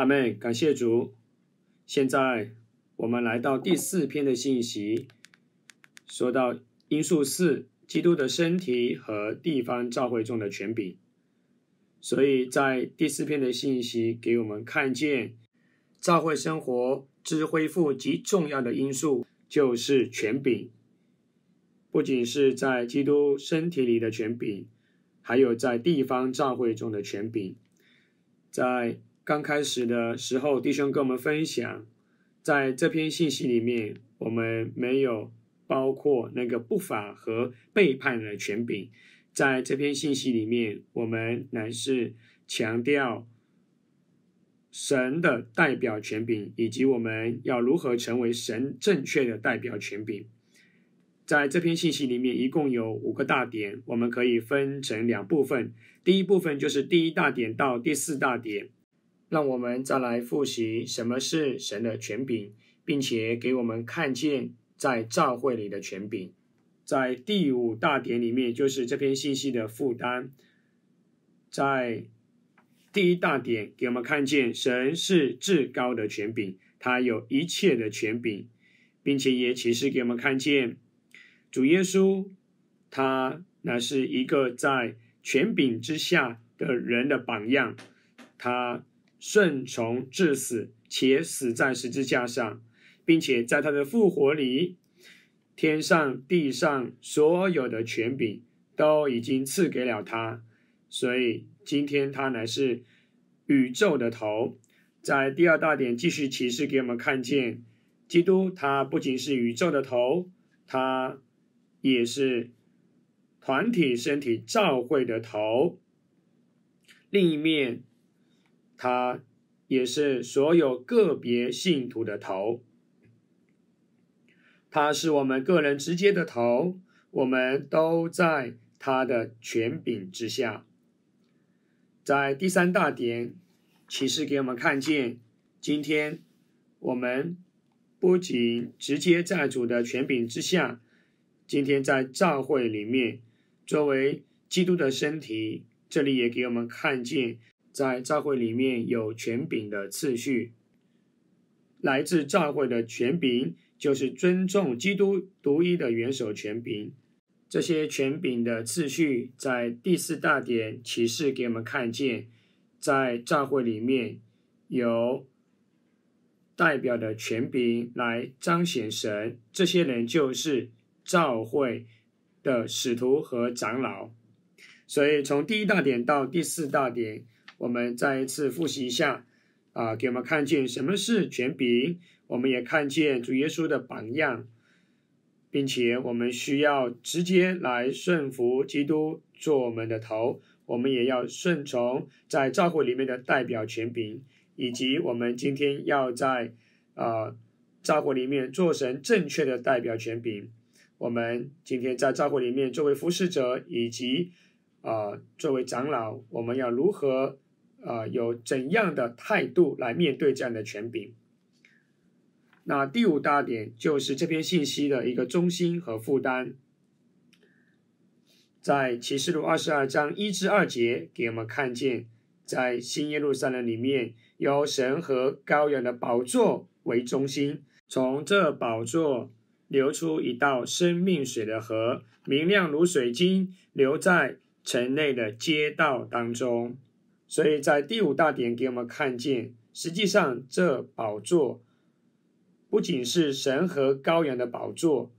阿妹，感谢主。现在我们来到第四篇的信息，说到因素四：基督的身体和地方教会中的权柄。所以在第四篇的信息给我们看见，教会生活之恢复极重要的因素就是权柄，不仅是在基督身体里的权柄，还有在地方教会中的权柄。在刚开始的时候，弟兄跟我们分享，在这篇信息里面，我们没有包括那个不法和背叛的权柄。在这篇信息里面，我们乃是强调神的代表权柄，以及我们要如何成为神正确的代表权柄。在这篇信息里面，一共有五个大点，我们可以分成两部分。第一部分就是第一大点到第四大点，让我们再来复习什么是神的权柄，并且给我们看见在教会里的权柄。在第五大点里面，就是这篇信息的负担。在第一大点，给我们看见神是至高的权柄，他有一切的权柄，并且也启示给我们看见主耶稣，他乃是一个在权柄之下的人的榜样，他顺从至死，且死在十字架上，并且在他的复活里。天上地上所有的权柄都已经赐给了他，所以今天他乃是宇宙的头。在第二大点继续启示给我们看见，基督他不仅是宇宙的头，他也是团体身体教会的头。另一面，他也是所有个别信徒的头。他是我们个人直接的头，我们都在他的权柄之下。在第三大点启示给我们看见，今天我们不仅直接在主的权柄之下，今天在教会里面作为基督的身体，这里也给我们看见，在教会里面有权柄的次序，来自教会的权柄。就是尊重基督独一的元首权柄，这些权柄的次序，在第四大点启示给我们看见，在教会里面有代表的权柄来彰显神，这些人就是教会的使徒和长老。所以从第一大点到第四大点，我们再一次复习一下，啊，给我们看见什么是权柄。我们也看见主耶稣的榜样，并且我们需要直接来顺服基督做我们的头。我们也要顺从在教会里面的代表权柄，以及我们今天要在啊教会里面做神正确的代表权柄。我们今天在教会里面作为服侍者，以及啊作为长老，我们要如何啊有怎样的态度来面对这样的权柄？那第五大点就是这篇信息的一个中心和负担，在启示录二十二章一至二节，给我们看见，在新耶路撒冷里面，有神和羔羊的宝座为中心，从这宝座流出一道生命水的河，明亮如水晶，流在城内的街道当中。所以在第五大点给我们看见，实际上这宝座。不仅是神和羔羊的宝座，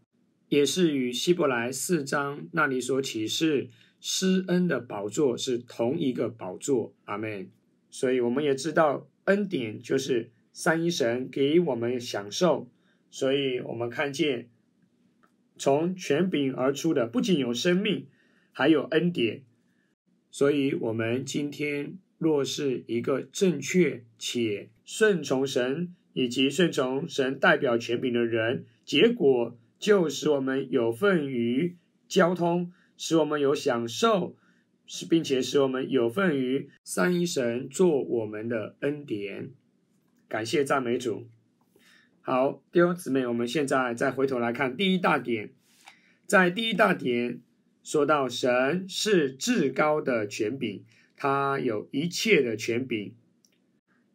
也是与希伯来四章那里所启示施恩的宝座是同一个宝座。阿门。所以我们也知道，恩典就是三一神给我们享受。所以我们看见，从权柄而出的不仅有生命，还有恩典。所以，我们今天若是一个正确且顺从神。以及顺从神代表权柄的人，结果就使我们有份于交通，使我们有享受，是并且使我们有份于三一神做我们的恩典。感谢赞美主。好，弟兄姊妹，我们现在再回头来看第一大点，在第一大点说到神是至高的权柄，他有一切的权柄。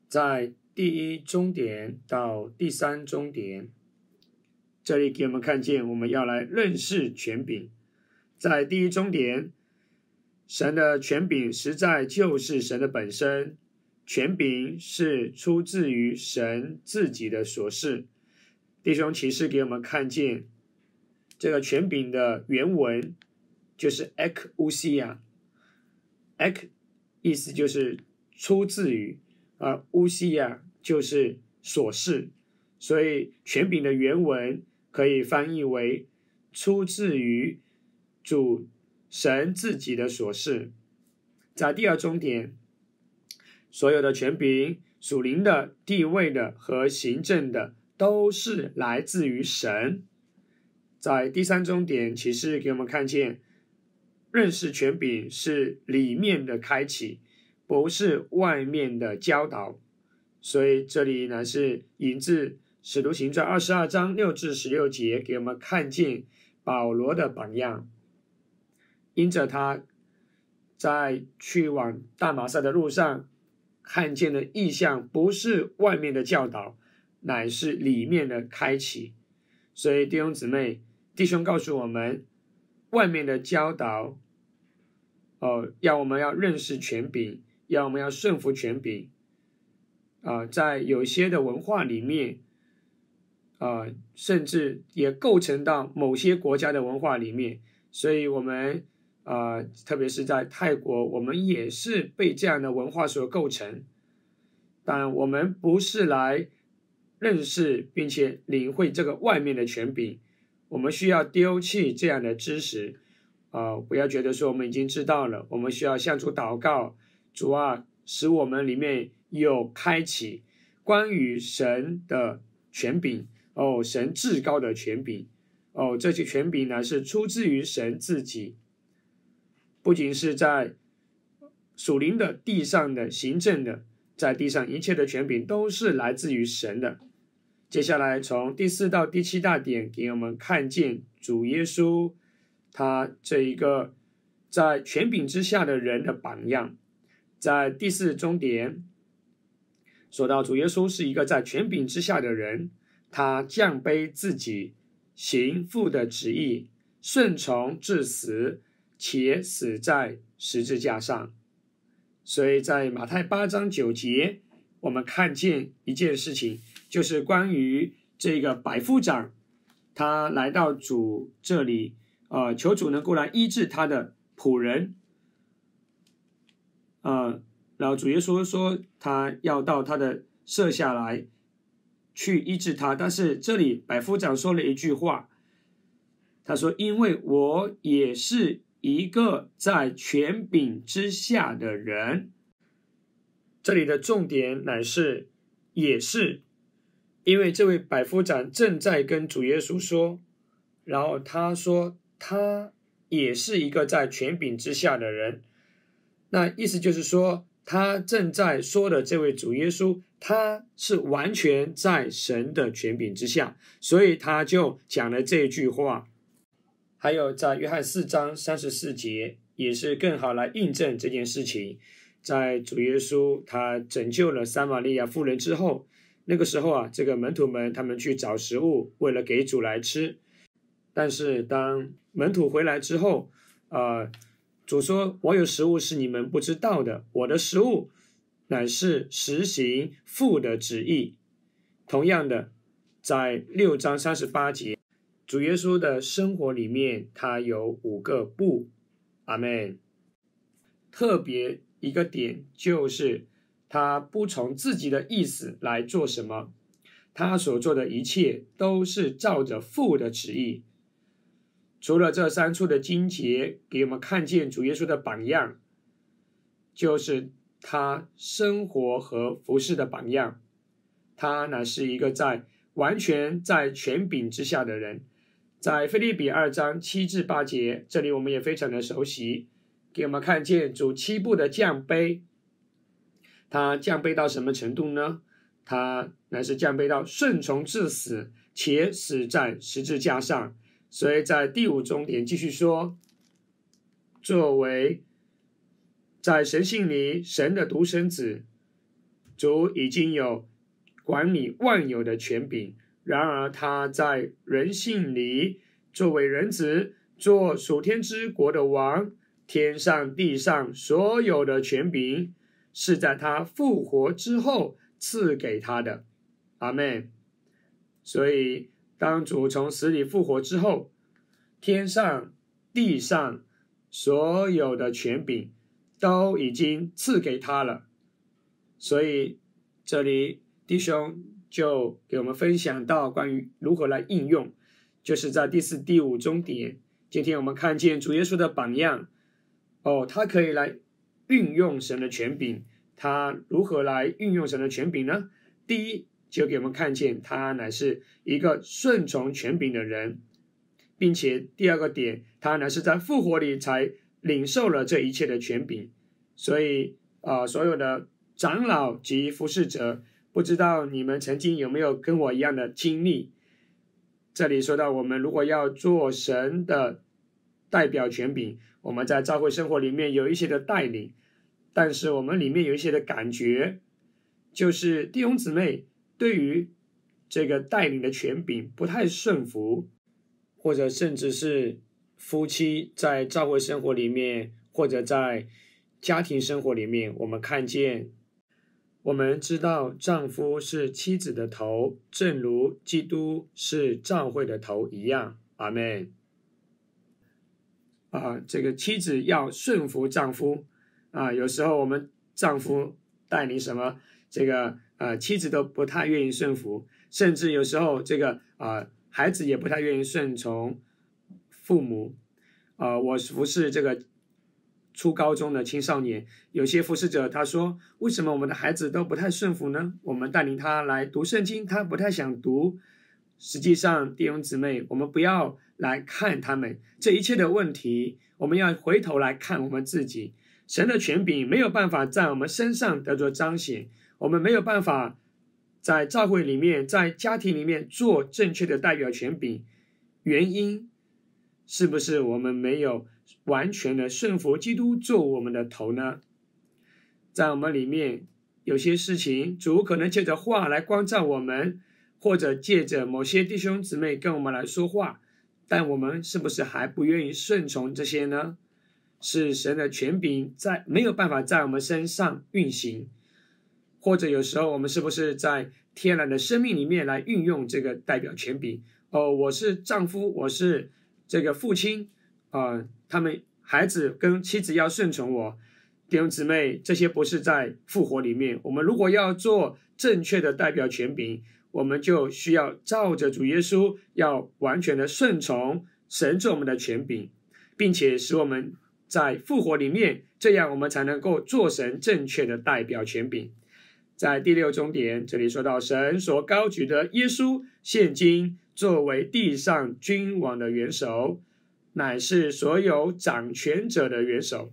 在第一终点到第三终点，这里给我们看见，我们要来认识权柄。在第一终点，神的权柄实在就是神的本身，权柄是出自于神自己的所示。弟兄启示给我们看见，这个权柄的原文就是 ek u s i a 意思就是出自于。啊，乌西亚就是所示，所以权柄的原文可以翻译为出自于主神自己的所示。在第二终点，所有的权柄、属灵的、地位的和行政的，都是来自于神。在第三终点，其实给我们看见，认识权柄是里面的开启。不是外面的教导，所以这里呢是引自《使徒行传》二十二章六至十六节，给我们看见保罗的榜样。因着他在去往大马赛的路上看见的异象，不是外面的教导，乃是里面的开启。所以弟兄姊妹，弟兄告诉我们，外面的教导，哦，要我们要认识权柄。要我们要顺服权柄，啊，在有些的文化里面，啊，甚至也构成到某些国家的文化里面，所以，我们啊，特别是在泰国，我们也是被这样的文化所构成。但我们不是来认识并且领会这个外面的权柄，我们需要丢弃这样的知识，啊，不要觉得说我们已经知道了，我们需要向主祷告。主啊，使我们里面有开启关于神的权柄哦，神至高的权柄哦，这些权柄呢是出自于神自己，不仅是在属灵的地上的行政的，在地上一切的权柄都是来自于神的。接下来从第四到第七大点，给我们看见主耶稣他这一个在权柄之下的人的榜样。在第四终点说到，主耶稣是一个在权柄之下的人，他降卑自己，行父的旨意，顺从至死，且死在十字架上。所以在马太八章九节，我们看见一件事情，就是关于这个百夫长，他来到主这里，呃，求主能够来医治他的仆人。啊，然后主耶稣说他要到他的舍下来去医治他，但是这里百夫长说了一句话，他说：“因为我也是一个在权柄之下的人。”这里的重点乃是也是，因为这位百夫长正在跟主耶稣说，然后他说他也是一个在权柄之下的人。那意思就是说，他正在说的这位主耶稣，他是完全在神的权柄之下，所以他就讲了这句话。还有在约翰四章三十四节，也是更好来印证这件事情。在主耶稣他拯救了撒玛利亚妇人之后，那个时候啊，这个门徒们他们去找食物，为了给主来吃。但是当门徒回来之后，啊。主说：“我有食物是你们不知道的，我的食物乃是实行父的旨意。”同样的，在六章三十八节，主耶稣的生活里面，他有五个不。阿门。特别一个点就是，他不从自己的意思来做什么，他所做的一切都是照着父的旨意。除了这三处的经节给我们看见主耶稣的榜样，就是他生活和服饰的榜样。他乃是一个在完全在权柄之下的人。在菲利比二章七至八节，这里我们也非常的熟悉，给我们看见主七步的降杯。他降杯到什么程度呢？他乃是降杯到顺从至死，且死在十字架上。所以在第五重点继续说，作为在神性里神的独生子，主已经有管理万有的权柄。然而他在人性里作为人子，做属天之国的王，天上地上所有的权柄是在他复活之后赐给他的。阿门。所以，当主从死里复活之后，天上地上所有的权柄都已经赐给他了。所以，这里弟兄。就给我们分享到关于如何来应用，就是在第四、第五终点。今天我们看见主耶稣的榜样，哦，他可以来运用神的权柄。他如何来运用神的权柄呢？第一，就给我们看见他乃是一个顺从权柄的人，并且第二个点，他乃是在复活里才领受了这一切的权柄。所以啊，所有的长老及服侍者。不知道你们曾经有没有跟我一样的经历？这里说到，我们如果要做神的代表权柄，我们在教会生活里面有一些的带领，但是我们里面有一些的感觉，就是弟兄姊妹对于这个带领的权柄不太顺服，或者甚至是夫妻在教会生活里面，或者在家庭生活里面，我们看见。我们知道，丈夫是妻子的头，正如基督是教会的头一样。阿门。啊，这个妻子要顺服丈夫啊。有时候我们丈夫带领什么，这个呃，妻子都不太愿意顺服，甚至有时候这个啊，孩子也不太愿意顺从父母。啊，我服侍这个。初高中的青少年，有些服侍者他说：“为什么我们的孩子都不太顺服呢？我们带领他来读圣经，他不太想读。实际上，弟兄姊妹，我们不要来看他们这一切的问题，我们要回头来看我们自己。神的权柄没有办法在我们身上得着彰显，我们没有办法在教会里面、在家庭里面做正确的代表权柄。原因是不是我们没有？”完全的顺服基督做我们的头呢，在我们里面有些事情，主可能借着话来光照我们，或者借着某些弟兄姊妹跟我们来说话，但我们是不是还不愿意顺从这些呢？是神的权柄在没有办法在我们身上运行，或者有时候我们是不是在天然的生命里面来运用这个代表权柄？哦，我是丈夫，我是这个父亲。啊，他们孩子跟妻子要顺从我，弟兄姊妹，这些不是在复活里面。我们如果要做正确的代表权柄，我们就需要照着主耶稣，要完全的顺从神做我们的权柄，并且使我们在复活里面，这样我们才能够做神正确的代表权柄。在第六终点，这里说到神所高举的耶稣，现今作为地上君王的元首。乃是所有掌权者的元首，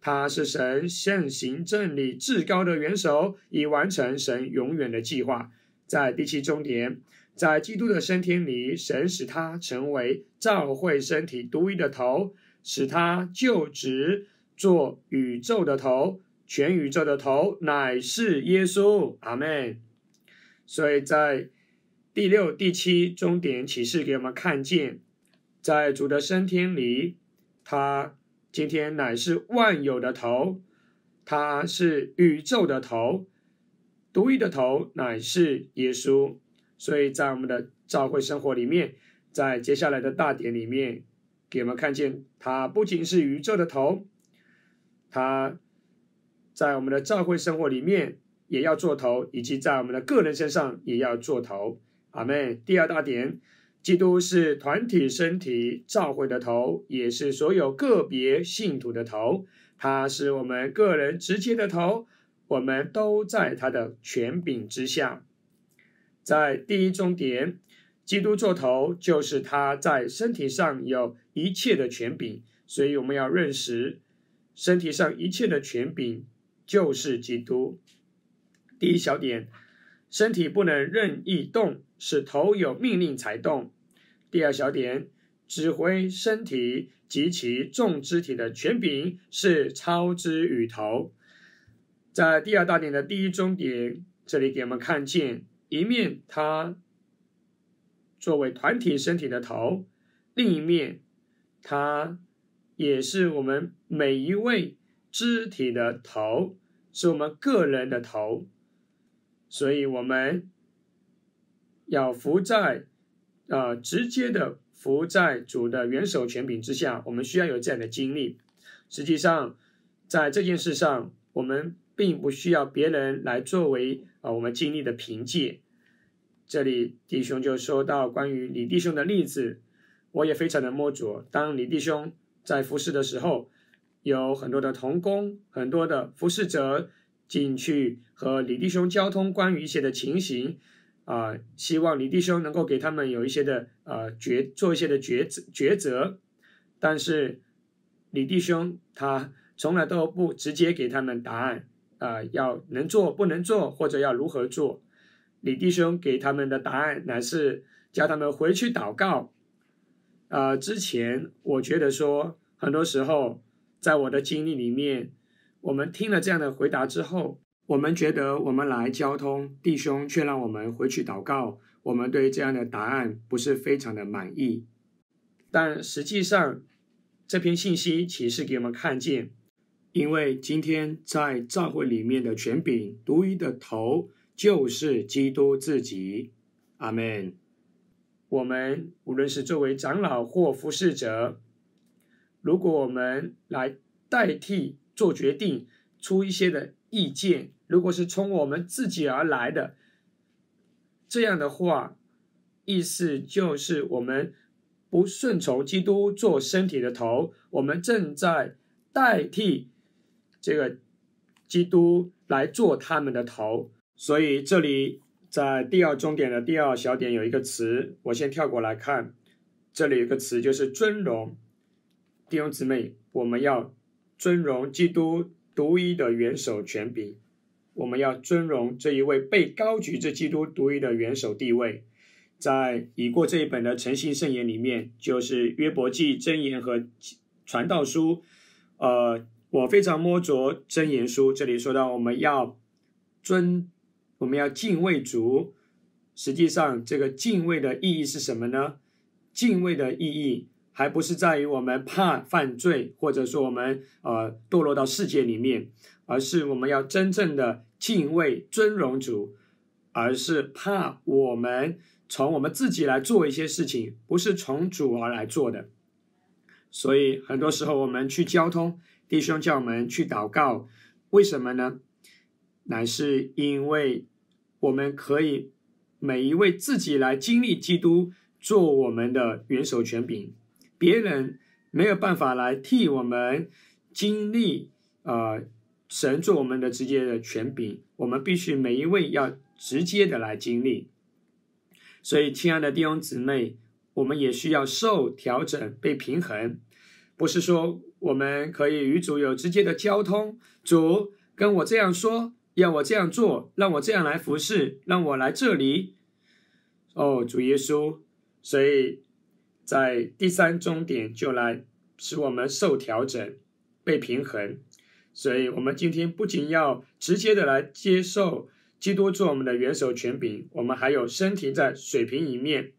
他是神现行政理至高的元首，以完成神永远的计划。在第七终点，在基督的升天里，神使他成为教会身体独一的头，使他就职做宇宙的头，全宇宙的头乃是耶稣。阿门。所以在第六、第七终点启示给我们看见。在主的升天里，他今天乃是万有的头，他是宇宙的头，独一的头乃是耶稣。所以在我们的教会生活里面，在接下来的大典里面，给我们看见他不仅是宇宙的头，他在我们的教会生活里面也要做头，以及在我们的个人身上也要做头。阿门。第二大点。基督是团体身体召会的头，也是所有个别信徒的头。他是我们个人直接的头，我们都在他的权柄之下。在第一重点，基督做头，就是他在身体上有一切的权柄，所以我们要认识身体上一切的权柄就是基督。第一小点。身体不能任意动，是头有命令才动。第二小点，指挥身体及其众肢体的权柄是超之于头。在第二大点的第一终点，这里给我们看见一面，他作为团体身体的头；另一面，他也是我们每一位肢体的头，是我们个人的头。所以，我们要服在，呃，直接的服在主的元首权柄之下。我们需要有这样的经历。实际上，在这件事上，我们并不需要别人来作为啊我们经历的凭借。这里弟兄就说到关于李弟兄的例子，我也非常的摸着。当李弟兄在服侍的时候，有很多的童工，很多的服侍者。进去和李弟兄交通关于一些的情形，啊，希望李弟兄能够给他们有一些的呃抉做一些的抉择抉择，但是李弟兄他从来都不直接给他们答案，啊，要能做不能做或者要如何做，李弟兄给他们的答案乃是叫他们回去祷告，啊，之前我觉得说很多时候在我的经历里面。我们听了这样的回答之后，我们觉得我们来交通弟兄，却让我们回去祷告。我们对这样的答案不是非常的满意。但实际上，这篇信息其实给我们看见，因为今天在教会里面的权柄独一的头就是基督自己。阿门。我们无论是作为长老或服侍者，如果我们来代替。做决定，出一些的意见，如果是从我们自己而来的，这样的话，意思就是我们不顺从基督做身体的头，我们正在代替这个基督来做他们的头。所以这里在第二重点的第二小点有一个词，我先跳过来看，这里有个词就是尊荣，弟兄姊妹，我们要。尊荣基督独一的元首权柄，我们要尊荣这一位被高举着基督独一的元首地位。在已过这一本的诚信圣言里面，就是约伯记真言和传道书。呃，我非常摸着真言书，这里说到我们要尊，我们要敬畏主。实际上，这个敬畏的意义是什么呢？敬畏的意义。还不是在于我们怕犯罪，或者说我们呃堕落到世界里面，而是我们要真正的敬畏尊荣主，而是怕我们从我们自己来做一些事情，不是从主而来做的。所以很多时候我们去交通，弟兄叫我们去祷告，为什么呢？乃是因为我们可以每一位自己来经历基督做我们的元首权柄。别人没有办法来替我们经历，呃，神做我们的直接的权柄，我们必须每一位要直接的来经历。所以，亲爱的弟兄姊妹，我们也需要受调整、被平衡，不是说我们可以与主有直接的交通，主跟我这样说，要我这样做，让我这样来服侍，让我来这里。哦，主耶稣，所以。在第三终点就来使我们受调整、被平衡，所以，我们今天不仅要直接的来接受基督做我们的元首权柄，我们还有身体在水平一面。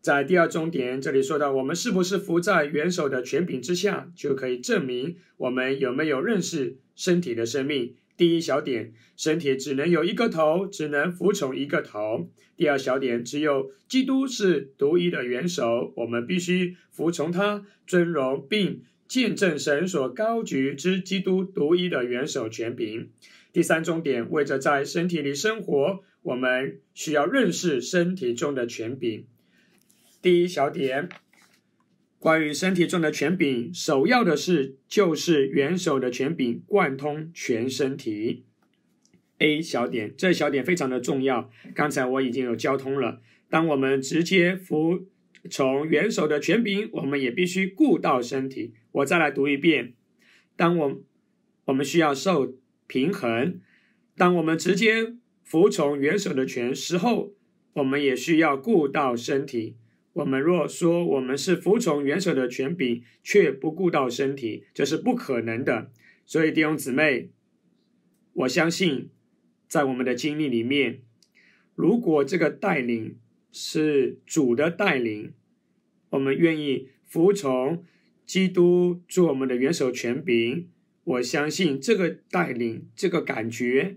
在第二终点这里说到，我们是不是服在元首的权柄之下，就可以证明我们有没有认识身体的生命。第一小点，身体只能有一个头，只能服从一个头。第二小点，只有基督是独一的元首，我们必须服从他，尊荣并见证神所高举之基督独一的元首权柄。第三重点，为着在身体里生活，我们需要认识身体中的权柄。第一小点。关于身体中的权柄，首要的是就是元首的权柄贯通全身体。A 小点，这小点非常的重要。刚才我已经有交通了。当我们直接服从元首的权柄，我们也必须顾到身体。我再来读一遍：当我我们需要受平衡，当我们直接服从元首的权时候，我们也需要顾到身体。我们若说我们是服从元首的权柄，却不顾到身体，这是不可能的。所以弟兄姊妹，我相信，在我们的经历里面，如果这个带领是主的带领，我们愿意服从基督做我们的元首权柄。我相信这个带领，这个感觉，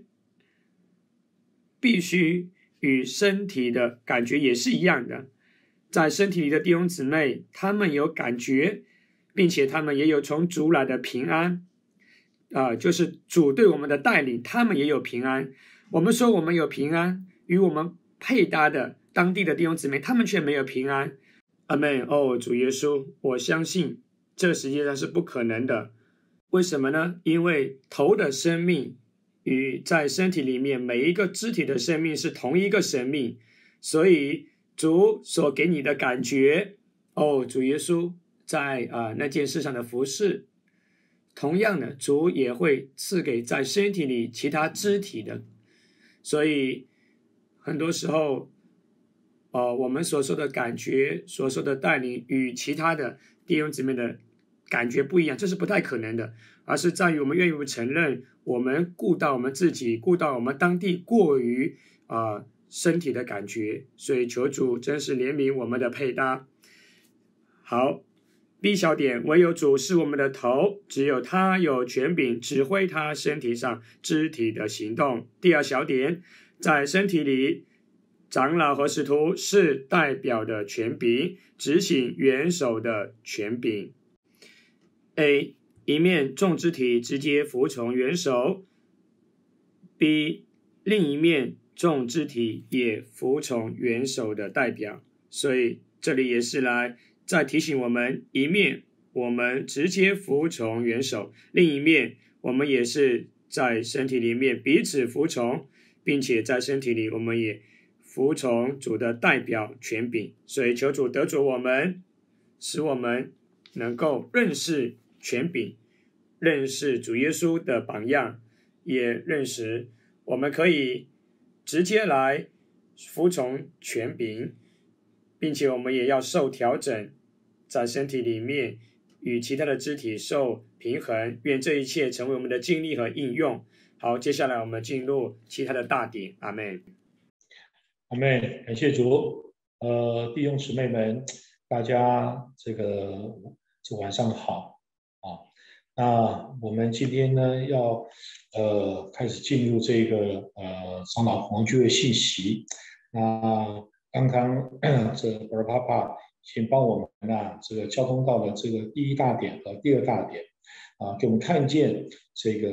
必须与身体的感觉也是一样的。在身体里的弟兄姊妹，他们有感觉，并且他们也有从主来的平安，啊，就是主对我们的带领，他们也有平安。我们说我们有平安，与我们配搭的当地的弟兄姊妹，他们却没有平安。阿门。哦，主耶稣，我相信这实际上是不可能的。为什么呢？因为头的生命与在身体里面每一个肢体的生命是同一个生命，所以。主所给你的感觉，哦，主耶稣在啊那件事上的服饰，同样的，主也会赐给在身体里其他肢体的，所以很多时候，哦，我们所说的感觉，所说的带领与其他的弟兄姊妹的感觉不一样，这是不太可能的，而是在于我们愿意承认，我们顾到我们自己，顾到我们当地过于啊。身体的感觉，所以求主真是怜悯我们的配搭。好，B 小点，唯有主是我们的头，只有他有权柄指挥他身体上肢体的行动。第二小点，在身体里，长老和使徒是代表的权柄，执行元首的权柄。A 一面众肢体直接服从元首，B 另一面。众肢体也服从元首的代表，所以这里也是来再提醒我们：一面我们直接服从元首，另一面我们也是在身体里面彼此服从，并且在身体里我们也服从主的代表权柄。所以求主得主我们，使我们能够认识权柄，认识主耶稣的榜样，也认识我们可以。直接来服从权柄，并且我们也要受调整，在身体里面与其他的肢体受平衡。愿这一切成为我们的经历和应用。好，接下来我们进入其他的大点。阿妹，阿妹，感谢主。呃，弟兄姊妹们，大家这个这晚上好啊。那我们今天呢，要呃开始进入这个呃长老黄居的信息。那刚刚 这尔帕帕先帮我们啊这个交通到了这个第一大点和第二大点啊，给我们看见这个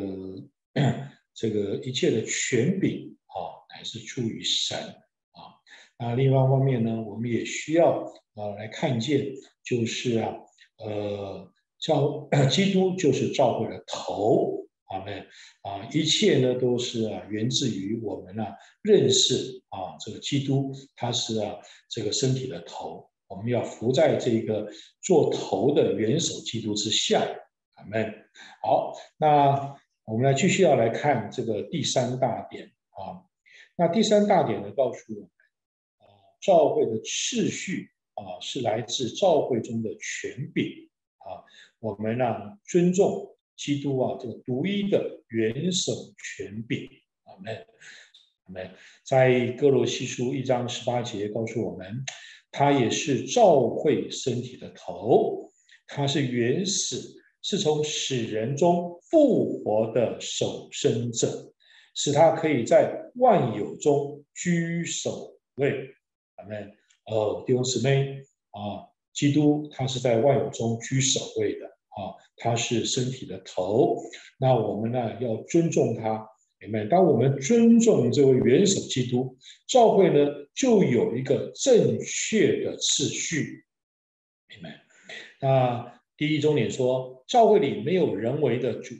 这个一切的权柄啊，还是出于神啊。那另外一方面呢，我们也需要啊来看见，就是啊呃。教 基督就是教会的头，阿门啊！一切呢都是啊源自于我们啊认识啊这个基督，他是啊这个身体的头，我们要服在这个做头的元首基督之下，阿门。好，那我们来继续要来看这个第三大点啊。那第三大点呢，告诉我们啊，教会的次序啊是来自教会中的权柄啊。我们呢尊重基督啊，这个独一的元首权柄，阿门。阿门。在哥罗西书一章十八节告诉我们，他也是教会身体的头，他是原始，是从死人中复活的守生者，使他可以在万有中居首位。阿门。哦，弟兄姊妹啊，基督他是在万有中居首位的。啊，他是身体的头，那我们呢要尊重他，明白？当我们尊重这位元首基督，教会呢就有一个正确的次序，明白？那第一重点说，教会里没有人为的组，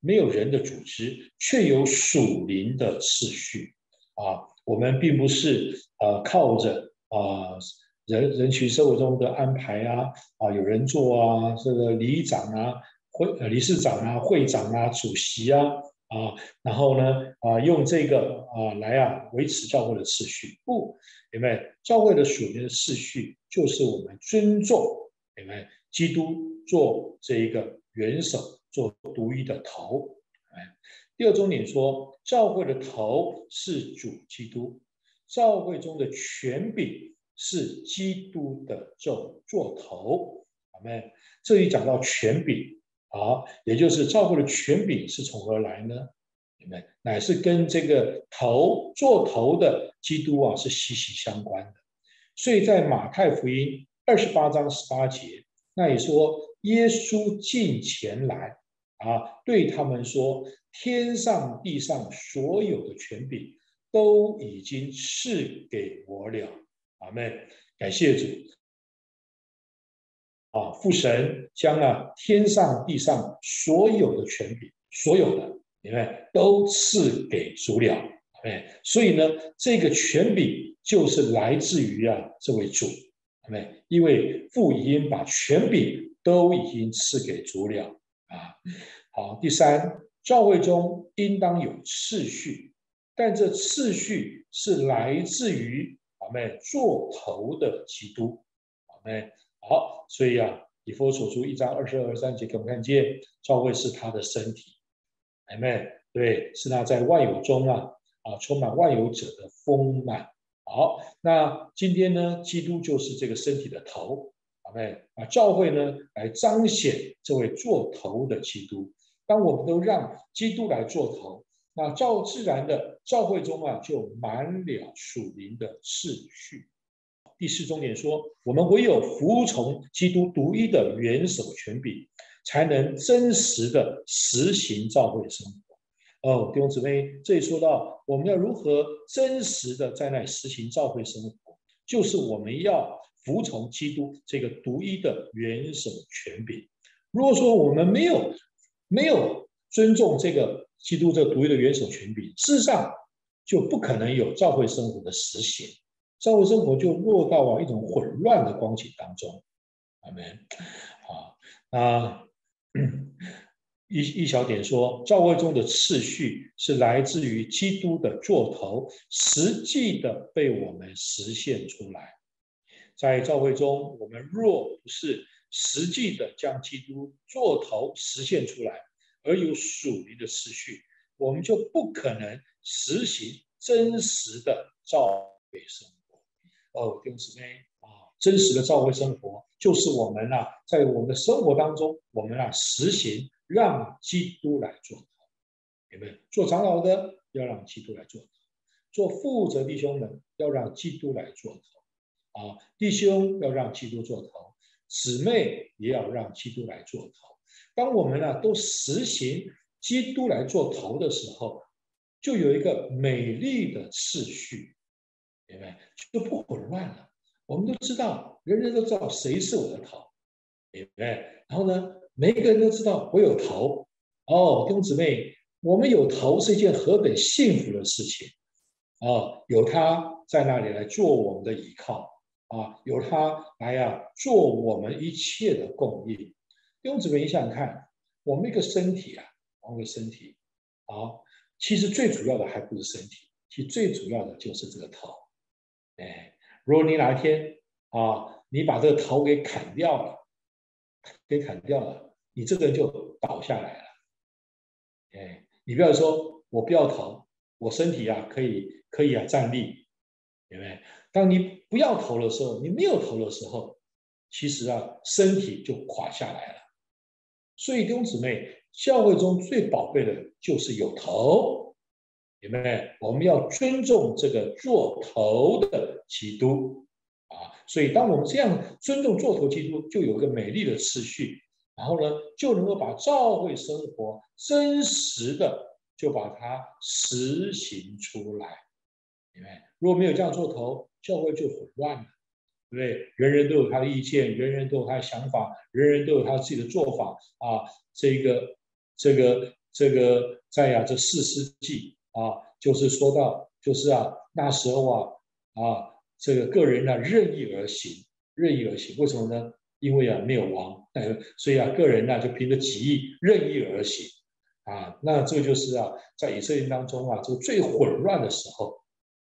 没有人的组织，却有属灵的次序。啊，我们并不是呃靠着啊。人人群社会中的安排啊，啊，有人做啊，这个里长啊，会理事长啊，会长啊，主席啊，啊，然后呢，啊，用这个啊来啊维持教会的秩序，不，明白？教会的属灵的秩序就是我们尊重，明白？基督做这一个元首，做独一的头，哎。第二重点说，教会的头是主基督，教会中的权柄是基督的座座头。阿门。这里讲到权柄，啊，也就是教会的权柄是从何来呢？你们乃是跟这个头做头的基督啊是息息相关的。所以在马太福音二十八章十八节，那也说耶稣近前来啊，对他们说：天上地上所有的权柄都已经赐给我了。阿门。感谢主。啊，父神将啊天上地上所有的权柄，所有的。明白，都赐给主了，哎，所以呢，这个权柄就是来自于啊这位主，哎因为父已经把权柄都已经赐给主了啊。好，第三，教会中应当有次序，但这次序是来自于阿妹做头的基督，阿妹好，所以啊，以佛所书一章二十二、三节，可我们看见教会是他的身体。阿妹，对，是他在万有中啊，啊，充满万有者的丰满。好，那今天呢，基督就是这个身体的头，阿妹啊，教会呢来彰显这位做头的基督。当我们都让基督来做头，那照自然的教会中啊，就满了属灵的秩序。第四重点说，我们唯有服从基督独一的元首权柄。才能真实的实行教会生活哦，弟兄姊妹，这里说到我们要如何真实的在那实行教会生活，就是我们要服从基督这个独一的元首权柄。如果说我们没有没有尊重这个基督这独一的元首权柄，事实上就不可能有教会生活的实行，教会生活就落到啊一种混乱的光景当中。阿门。好，那。一一小点说，教会中的次序是来自于基督的座头，实际的被我们实现出来。在教会中，我们若不是实际的将基督座头实现出来，而有属灵的思绪，我们就不可能实行真实的教会生活。哦，弟兄姊妹啊，真实的教会生活。就是我们啊，在我们的生活当中，我们啊实行让基督来做头，你们做长老的要让基督来做头，做负责弟兄们要让基督来做头，啊，弟兄要让基督做头，姊妹也要让基督来做头。当我们呢都实行基督来做头的时候，就有一个美丽的次序，明白就不混乱了。我们都知道，人人都知道谁是我的头，明白？然后呢，每一个人都知道我有头。哦，弟兄姊妹，我们有头是一件何等幸福的事情啊！有他在那里来做我们的依靠啊，有他来呀做我们一切的供应。弟兄姊妹，你想想看，我们一个身体啊，我们一个身体啊，其实最主要的还不是身体，其实最主要的就是这个头，哎。如果你哪一天啊，你把这个头给砍掉了，给砍掉了，你这个人就倒下来了。哎，你不要说我不要头，我身体啊可以可以啊站立，对不对？当你不要头的时候，你没有头的时候，其实啊身体就垮下来了。所以弟兄姊妹，教会中最宝贝的就是有头。姐妹，我们要尊重这个做头的基督啊，所以当我们这样尊重做头基督，就有个美丽的次序，然后呢，就能够把教会生活真实的就把它实行出来。姐妹，如果没有这样做头，教会就混乱了，对？人人都有他的意见，人人都有他的想法，人人都有他自己的做法啊。这个、这个、这个，在呀，这四世纪。啊，就是说到，就是啊，那时候啊，啊，这个个人呢任意而行，任意而行，为什么呢？因为啊没有王，所以啊个人呢就凭着己意任意而行，啊，那这就是啊在以色列当中啊，这个最混乱的时候，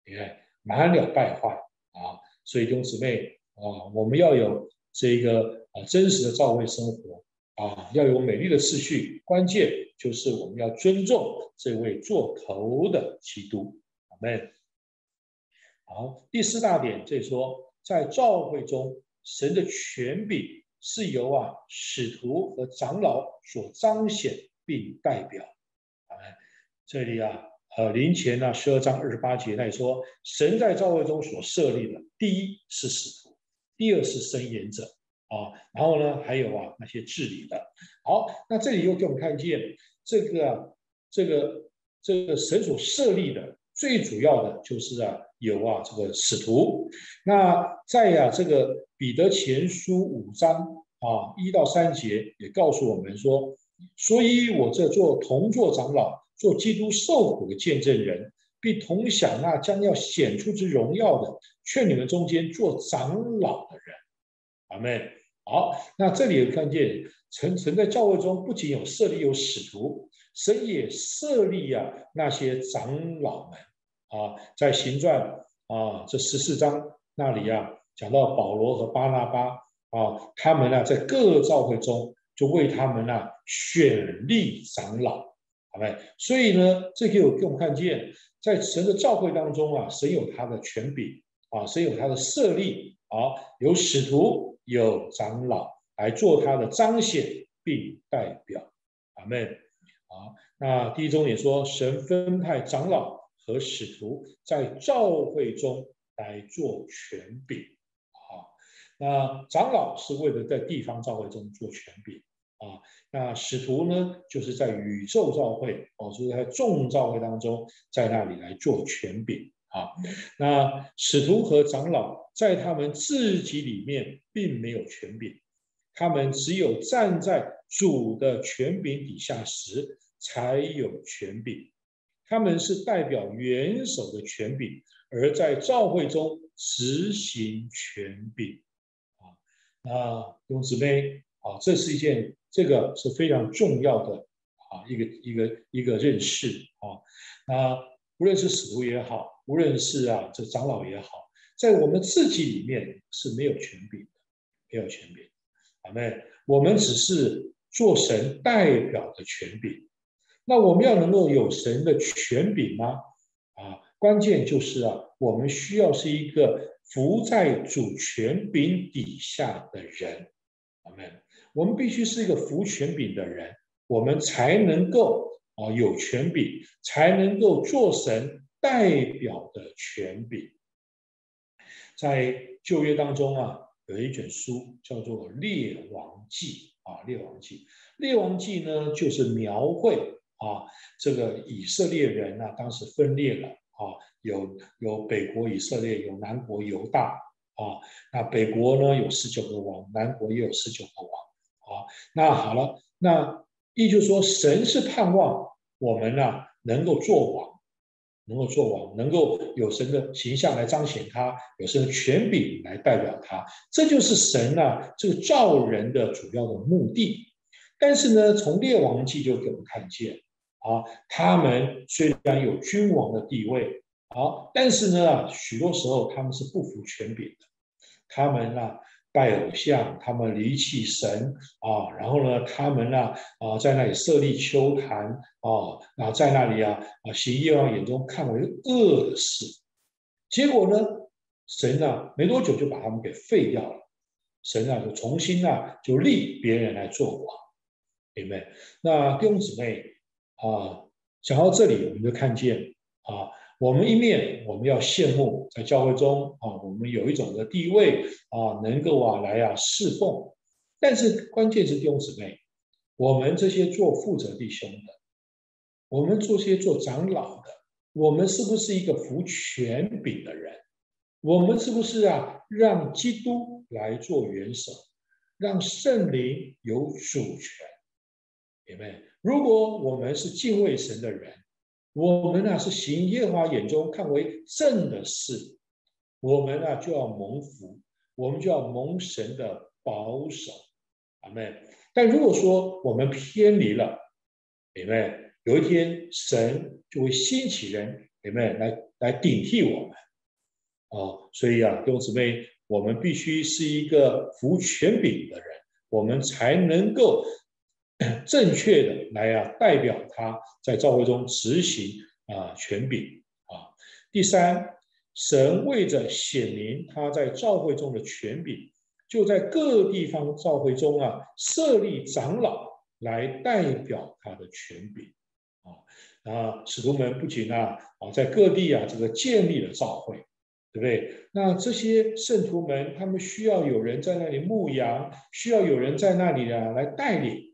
你看满了败坏啊，所以弟兄姊妹啊，我们要有这个啊真实的教会生活啊，要有美丽的次序，关键就是我们要尊重这位做头的基督。阿门。好，第四大点，这说在教会中，神的权柄是由啊使徒和长老所彰显并代表。啊，这里啊，呃，临前呢十二章二十八节来说，神在教会中所设立的，第一是使徒，第二是伸言者。啊，然后呢，还有啊那些治理的。好，那这里又给我们看见这个这个这个神所设立的最主要的就是啊有啊这个使徒。那在呀这个彼得前书五章啊一到三节也告诉我们说，所以我这做同作长老，做基督受苦的见证人，并同享那将要显出之荣耀的，劝你们中间做长老的人，阿妹。好，那这里有看见，神神在教会中不仅有设立有使徒，神也设立啊那些长老们啊，在行传啊这十四章那里啊讲到保罗和巴拿巴啊，他们呢在各个教会中就为他们呢选立长老，好没？所以呢，这就有给我们看见，在神的教会当中啊，神有他的权柄啊，神有他的设立啊，有使徒。有长老来做他的彰显并代表，阿门。好，那第一中也说，神分派长老和使徒在教会中来做权柄。好，那长老是为了在地方教会中做权柄啊，那使徒呢，就是在宇宙教会哦，就是在众教会当中，在那里来做权柄。啊，那使徒和长老在他们自己里面并没有权柄，他们只有站在主的权柄底下时才有权柄。他们是代表元首的权柄，而在教会中执行权柄。啊，那弟兄姊妹，啊，这是一件这个是非常重要的啊，一个一个一个认识啊。那无论是使徒也好。无论是啊，这长老也好，在我们自己里面是没有权柄的，没有权柄。阿妹，我们只是做神代表的权柄。那我们要能够有神的权柄吗？啊，关键就是啊，我们需要是一个服在主权柄底下的人。阿妹，我们必须是一个服权柄的人，我们才能够啊有权柄，才能够做神。代表的权柄，在旧约当中啊，有一卷书叫做《列王记》啊，《列王记》《列王记》呢，就是描绘啊，这个以色列人呢，当时分裂了啊，有有北国以色列，有南国犹大啊，那北国呢有十九个王，南国也有十九个王啊。那好了，那意就是说，神是盼望我们呢能够做王。能够做王，能够有神的形象来彰显他，有神的权柄来代表他，这就是神啊这个造人的主要的目的。但是呢，从列王记就给我们看见啊，他们虽然有君王的地位啊，但是呢，许多时候他们是不服权柄的，他们呢。拜偶像，他们离弃神啊，然后呢，他们呢啊，在那里设立丘坛啊，然后在那里啊啊，行耶和华眼中看为恶的事，结果呢，神呢没多久就把他们给废掉了，神呢就重新呢就立别人来做王，明白？那弟兄姊妹啊，讲到这里，我们就看见啊。我们一面我们要羡慕在教会中啊，我们有一种的地位啊，能够啊来啊侍奉。但是关键是弟兄姊妹，我们这些做负责弟兄的，我们做些做长老的，我们是不是一个服权柄的人？我们是不是啊让基督来做元首，让圣灵有主权？姐妹，如果我们是敬畏神的人。我们呢是行耶和华眼中看为正的事，我们呢就要蒙福，我们就要蒙神的保守，阿妹。但如果说我们偏离了，姐妹，有一天神就会兴起人，姐妹来来顶替我们，哦，所以啊，弟兄姊妹，我们必须是一个服权柄的人，我们才能够 正确的来啊代表他在教会中执行啊权柄啊。第三，神为着显明他在教会中的权柄，就在各地方教会中啊设立长老来代表他的权柄啊啊，使徒们不仅啊啊在各地啊这个建立了教会。对不对？那这些圣徒们，他们需要有人在那里牧羊，需要有人在那里啊来带领。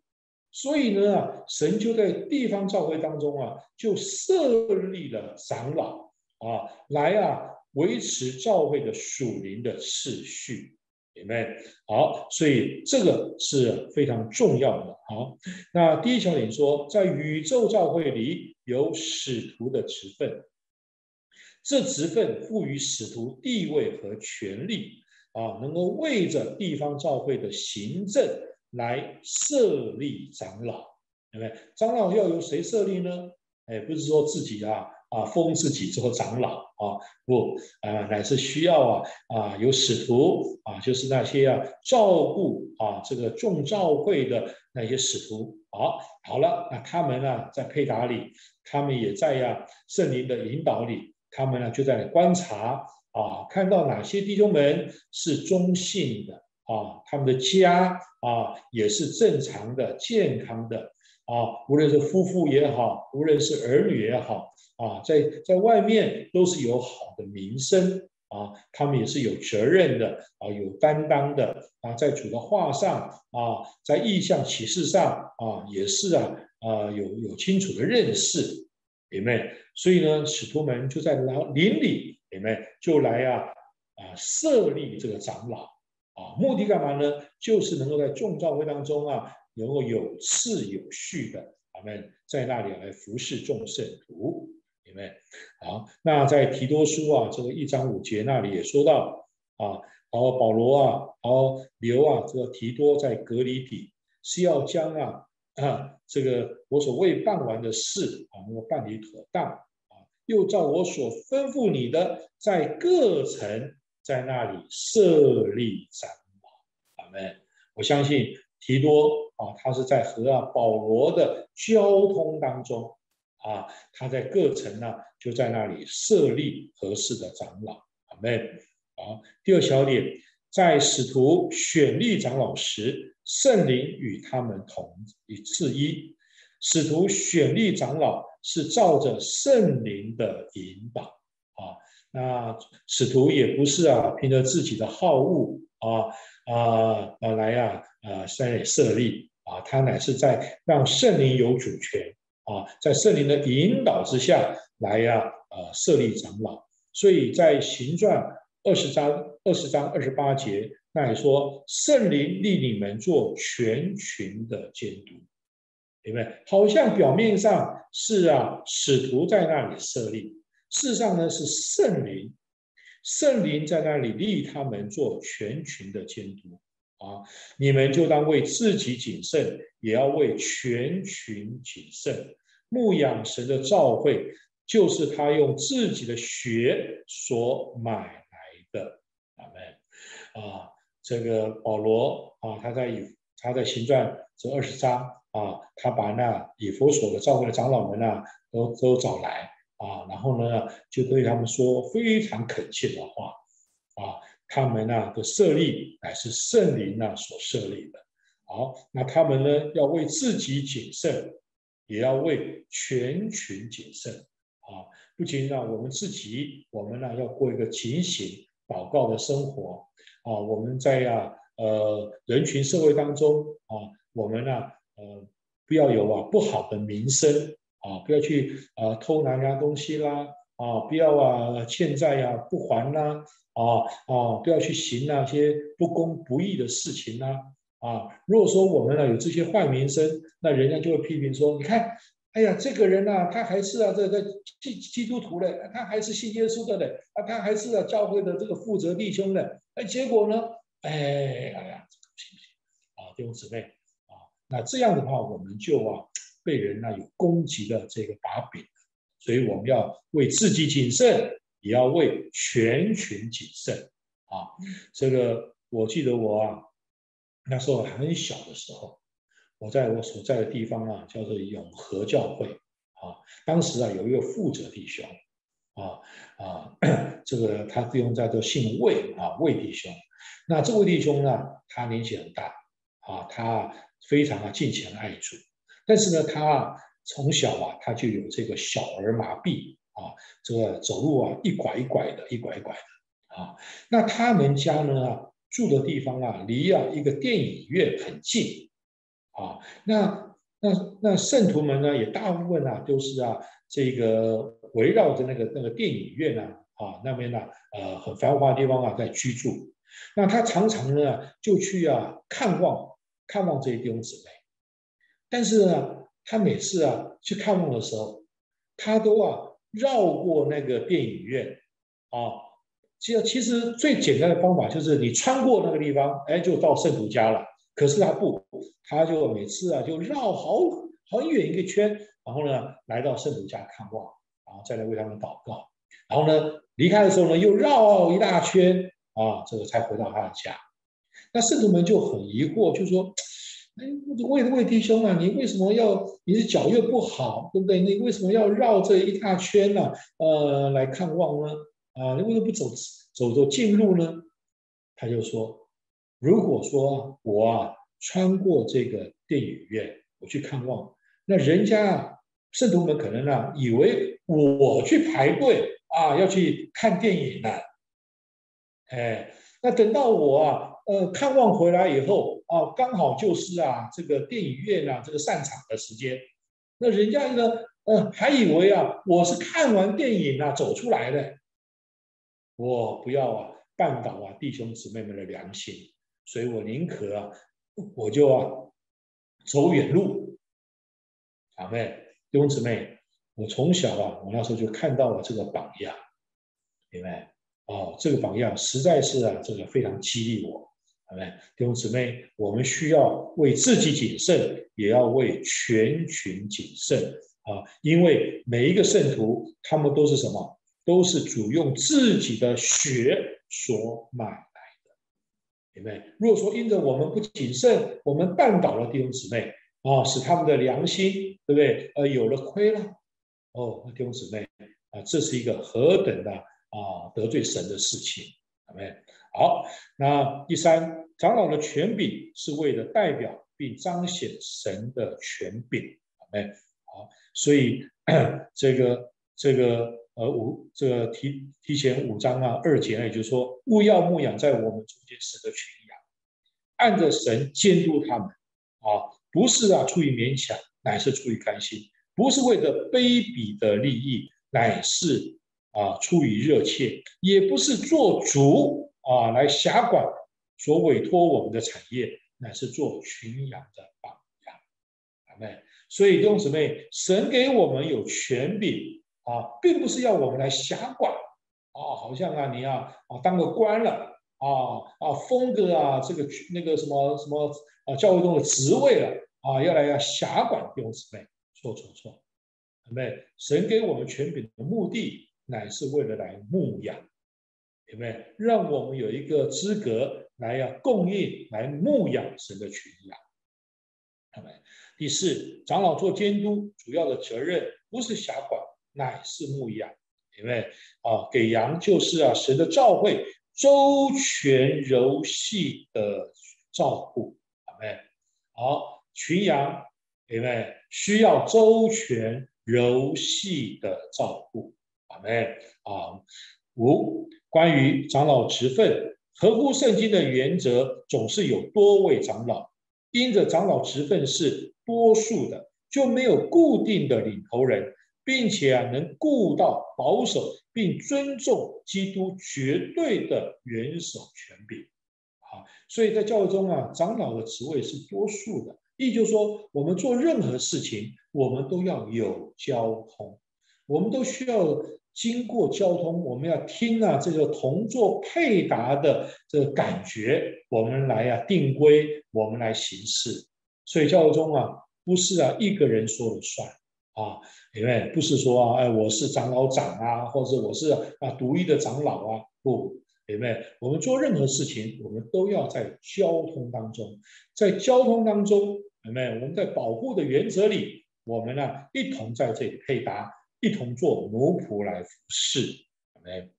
所以呢，神就在地方教会当中啊，就设立了长老啊，来啊维持教会的属灵的秩序，明白？好，所以这个是非常重要的。好，那第一小点说，在宇宙教会里有使徒的职分。这职分赋予使徒地位和权力啊，能够为着地方教会的行政来设立长老，对不对？长老要由谁设立呢？哎，不是说自己啊啊封自己做长老啊，不啊，乃是需要啊啊有使徒啊，就是那些啊照顾啊这个众教会的那些使徒。好，好了，那他们呢在配搭里，他们也在呀圣灵的引导里。他们呢就在观察啊，看到哪些弟兄们是中性的啊，他们的家啊也是正常的、健康的啊，无论是夫妇也好，无论是儿女也好啊，在在外面都是有好的名声啊，他们也是有责任的啊，有担当的啊，在主的话上啊，在意向启示上啊，也是啊啊有有清楚的认识。姐妹，所以呢，使徒们就在老林里，姐妹就来啊啊设立这个长老啊，目的干嘛呢？就是能够在众教会当中啊，能够有次有序的，他们在那里来服侍众圣徒，姐妹。好，那在提多书啊这个一章五节那里也说到啊，然后保罗啊，然后留啊这个提多在隔离底是要将啊。啊，这个我所未办完的事啊，能够办理妥当啊，又照我所吩咐你的，在各城在那里设立长老。阿门。我相信提多啊，他是在和啊保罗的交通当中啊，他在各城呢就在那里设立合适的长老。阿门。好，第二小点，在使徒选立长老时。圣灵与他们同一次一，使徒选立长老是照着圣灵的引导。那使徒也不是啊，凭着自己的好恶啊啊啊来啊啊在设立啊，他乃是在让圣灵有主权啊，在圣灵的引导之下来呀啊设立长老。所以在行传二十章二十章二十八节。那你说圣灵立你们做全群的监督，明白？好像表面上是啊，使徒在那里设立，事实上呢是圣灵，圣灵在那里立他们做全群的监督啊。你们就当为自己谨慎，也要为全群谨慎。牧养神的召会，就是他用自己的血所买来的。阿门啊。这个保罗啊，他在以他在行传这二十章啊，他把那以弗所的召会的长老们呢，都都找来啊，然后呢，就对他们说非常恳切的话啊，他们呢的设立乃是圣灵呢所设立的。好，那他们呢要为自己谨慎，也要为全群谨慎啊，不仅让我们自己，我们呢要过一个警醒祷告的生活。啊，我们在呀，呃，人群社会当中啊，我们呢，呃，不要有啊不好的名声啊，不要去啊偷拿人家东西啦，啊，不要啊欠债呀不还啦，啊啊，不要去行那些不公不义的事情啦，啊，如果说我们呢有这些坏名声，那人家就会批评说，你看，哎呀，这个人呢，他还是啊这个基基督徒嘞，他还是信耶稣的嘞，啊，他还是啊教会的这个负责弟兄嘞。哎，结果呢？哎，哎呀，这个不行不行啊，弟兄姊妹啊，那这样的话，我们就啊被人呢有攻击的这个把柄，所以我们要为自己谨慎，也要为全群谨慎啊。这个我记得我啊那时候很小的时候，我在我所在的地方啊，叫做永和教会啊。当时啊，有一个负责弟兄啊啊，这个他弟兄在做姓魏啊，魏弟兄。那这位弟兄呢，他年纪很大啊，他非常的敬虔爱主，但是呢，他从小啊，他就有这个小儿麻痹啊，这个走路啊一拐一拐的，一拐一拐的啊。那他们家呢住的地方啊，离啊一个电影院很近啊。那那那圣徒们呢，也大部分啊都是啊这个围绕着那个那个电影院呢啊那边呢呃很繁华的地方啊在居住。那他常常呢就去啊看望看望这些弟兄姊妹，但是呢。他每次啊去看望的时候，他都啊绕过那个电影院啊。其实其实最简单的方法就是你穿过那个地方，哎，就到圣徒家了。可是他不，他就每次啊就绕好很远一个圈，然后呢来到圣徒家看望，然后再来为他们祷告。然后呢离开的时候呢又绕一大圈啊，这个才回到他的家。那圣徒们就很疑惑，就说。哎，魏魏弟兄啊，你为什么要？你的脚又不好，对不对？你为什么要绕这一大圈呢？呃，来看望呢？啊，你为什么不走走走近路呢？他就说，如果说我啊穿过这个电影院，我去看望，那人家啊圣徒们可能呢以为我去排队啊要去看电影呢。哎，那等到我啊。呃，看望回来以后啊，刚好就是啊，这个电影院啊，这个散场的时间。那人家呢，呃，还以为啊，我是看完电影啊走出来的。我不要啊，绊倒啊弟兄姊妹们的良心，所以我宁可啊，我就啊走远路。阿妹，弟兄姊妹，我从小啊，我那时候就看到了这个榜样，明白？哦，这个榜样实在是啊，这个非常激励我。好嘞，弟兄姊妹，我们需要为自己谨慎，也要为全群谨慎啊！因为每一个圣徒，他们都是什么？都是主用自己的血所买来的，明白？如果说因着我们不谨慎，我们绊倒了弟兄姊妹啊，使他们的良心，对不对？呃，有了亏了哦，弟兄姊妹啊，这是一个何等的啊得罪神的事情，好没？好，那第三，长老的权柄是为了代表并彰显神的权柄，好没？好，所以 这个这个呃五这个提提前五章啊二节呢，也就是说，勿要牧养在我们中间神的群羊，按着神监督他们啊，不是啊出于勉强，乃是出于甘心；不是为了卑鄙的利益，乃是啊出于热切；也不是做主。啊，来辖管所委托我们的产业，乃是做群羊的榜样，阿妹。所以弟兄姊妹，神给我们有权柄啊，并不是要我们来辖管啊，好像啊，你要啊当个官了啊啊封个啊这个那个什么什么啊教会中的职位了啊，要来要辖管弟兄姊妹，错错错，阿妹。神给我们权柄的目的，乃是为了来牧养。有没有让我们有一个资格来要供应、来牧养神的群羊？有没第四，长老做监督，主要的责任不是辖管，乃是牧养。有没有啊？给羊就是啊神的召会周全柔细的照顾。有没好，群羊有没有需要周全柔细的照顾？有没啊？五。关于长老职分，合乎圣经的原则，总是有多位长老。因着长老职分是多数的，就没有固定的领头人，并且啊，能顾到保守并尊重基督绝对的元首权柄。好，所以在教会中啊，长老的职位是多数的，意就是说，我们做任何事情，我们都要有交通，我们都需要。经过交通，我们要听啊，这个同座配搭的这个感觉，我们来呀定规，我们来行事。所以教中啊，不是啊一个人说了算啊，因为不是说啊，哎，我是长老长啊，或者我是啊独一的长老啊，不，因为我们做任何事情，我们都要在交通当中，在交通当中因为？我们在保护的原则里，我们呢一同在这里配搭，一同做奴仆来服侍。来，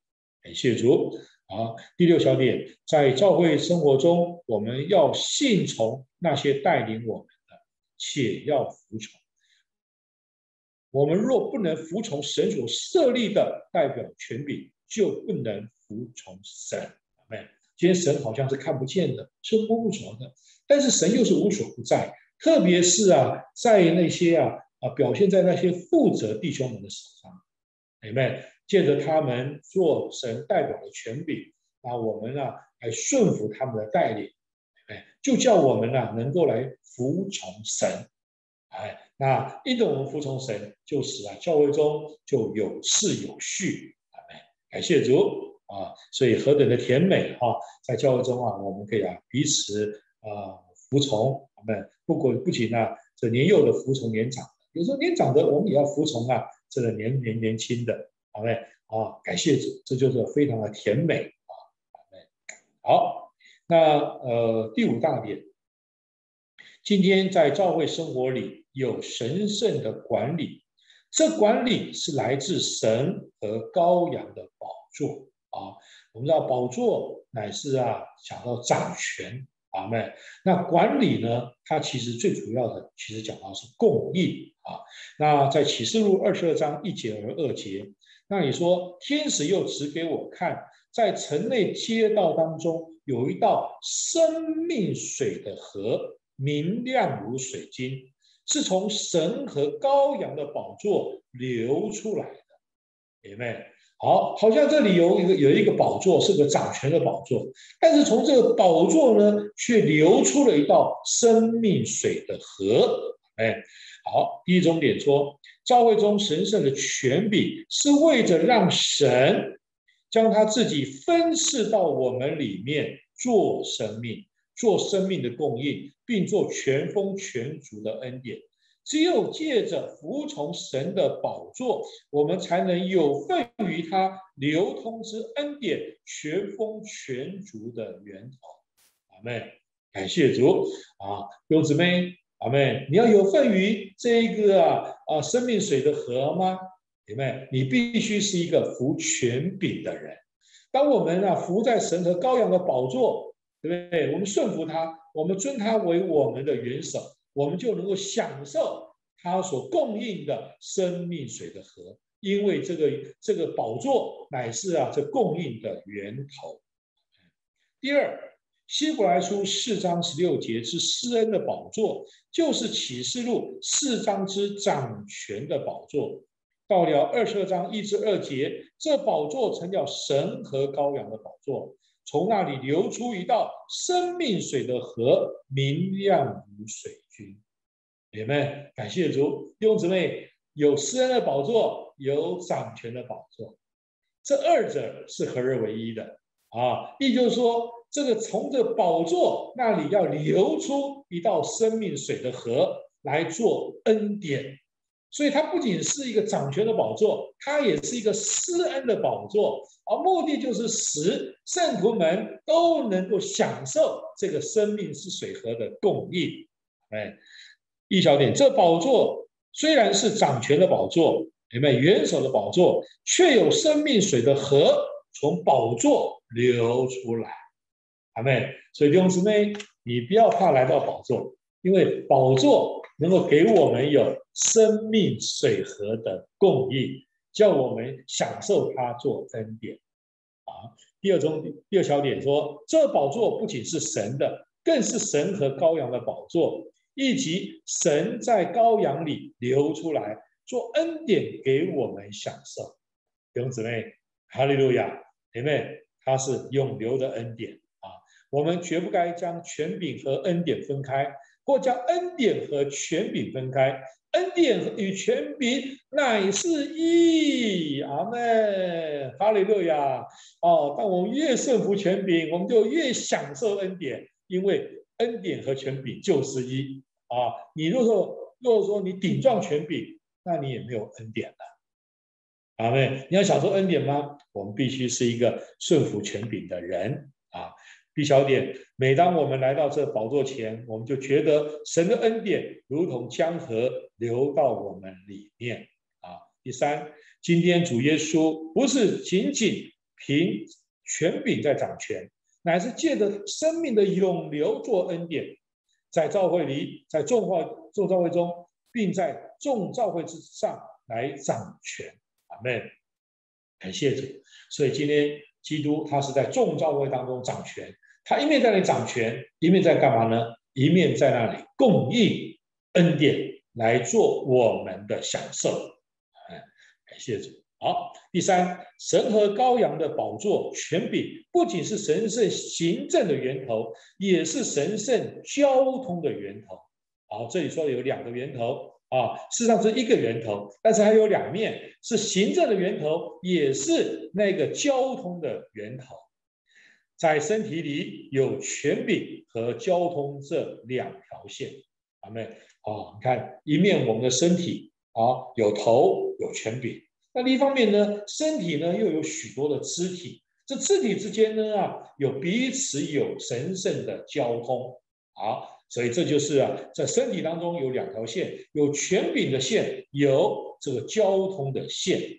感谢主。好，第六小点，在教会生活中，我们要信从那些带领我们的，且要服从。我们若不能服从神所设立的代表权柄，就不能服从神。今天神好像是看不见的，是摸不着的，但是神又是无所不在。特别是啊，在那些啊啊表现在那些负责弟兄们的手上，明白？借着他们做神代表的权柄啊，我们呢来顺服他们的带领，哎，就叫我们呢能够来服从神。哎，那因着我们服从神，就使啊教会中就有秩有序。哎，感谢主啊！所以何等的甜美哈，在教会中啊，我们可以啊彼此啊服从。我们不过不仅呢，这年幼的服从年长的，有时候年长的我们也要服从啊，这个年年年轻的，好没？啊，感谢主，这就是非常的甜美啊，好，那呃第五大点。今天在教会生活里有神圣的管理，这管理是来自神和羔羊的宝座啊。我们知道宝座乃是啊，讲到掌权，阿妹。那管理呢，它其实最主要的，其实讲到是供应啊。那在启示录二十二章一节和二节，那你说天使又指给我看，在城内街道当中有一道生命水的河。明亮如水晶，是从神和羔羊的宝座流出来的，明白？好，好像这里有一个有一个宝座，是个掌权的宝座，但是从这个宝座呢，却流出了一道生命水的河。哎，好，第一重点说，教会中神圣的权柄是为着让神将他自己分赐到我们里面做生命。做生命的供应，并做全丰全足的恩典。只有借着服从神的宝座，我们才能有份于他流通之恩典全丰全足的源头。阿妹，感谢主啊，弟兄姊妹，阿妹，你要有份于这一个啊啊生命水的河吗？姐妹，你必须是一个服权柄的人。当我们啊服在神和羔羊的宝座。对不对？我们顺服他，我们尊他为我们的元首，我们就能够享受他所供应的生命水的河，因为这个这个宝座乃是啊这供应的源头。第二，希伯来书四章十六节之施恩的宝座，就是启示录四章之掌权的宝座。到了二十二章一至二节，这宝座成了神和羔羊的宝座。从那里流出一道生命水的河，明亮如水军。姐妹，感谢主，弟兄姊妹，有施恩的宝座，有掌权的宝座，这二者是合而为一的啊！也就是说，这个从这宝座那里要流出一道生命水的河来做恩典。所以它不仅是一个掌权的宝座，它也是一个施恩的宝座，而目的就是使圣徒们都能够享受这个生命之水河的供应。哎，一小点，这宝座虽然是掌权的宝座，明白元首的宝座，却有生命水的河从宝座流出来。阿妹，所以弟兄姊妹，你不要怕来到宝座，因为宝座。能够给我们有生命水河的供应，叫我们享受它做恩典啊。第二种第二小点说，这宝座不仅是神的，更是神和羔羊的宝座，以及神在羔羊里流出来做恩典给我们享受。弟兄姊妹，哈利路亚，姐妹，它是永流的恩典。我们绝不该将权柄和恩典分开。或将恩典和权柄分开，恩典与权柄乃是一。阿门，哈利路亚。哦，当我们越顺服权柄，我们就越享受恩典，因为恩典和权柄就是一。啊，你如果说如果说你顶撞权柄，那你也没有恩典了。阿门。你要享受恩典吗？我们必须是一个顺服权柄的人一。小点，每当我们来到这宝座前，我们就觉得神的恩典如同江河流到我们里面啊。第三，今天主耶稣不是仅仅凭权柄在掌权，乃是借着生命的永流做恩典，在教会里，在众化众教会中，并在众教会之上来掌权。阿门。感谢主。所以今天基督他是在众教会当中掌权。他一面在那里掌权，一面在干嘛呢？一面在那里供应恩典来做我们的享受。哎，感谢主。好，第三，神和羔羊的宝座权柄，不仅是神圣行政的源头，也是神圣交通的源头。好，这里说有两个源头啊，事实上是一个源头，但是还有两面，是行政的源头，也是那个交通的源头。在身体里有权柄和交通这两条线，阿妹啊，你看一面我们的身体啊有头有权柄，那另一方面呢，身体呢又有许多的肢体，这肢体之间呢啊有彼此有神圣的交通，好，所以这就是啊在身体当中有两条线，有权柄的线，有这个交通的线，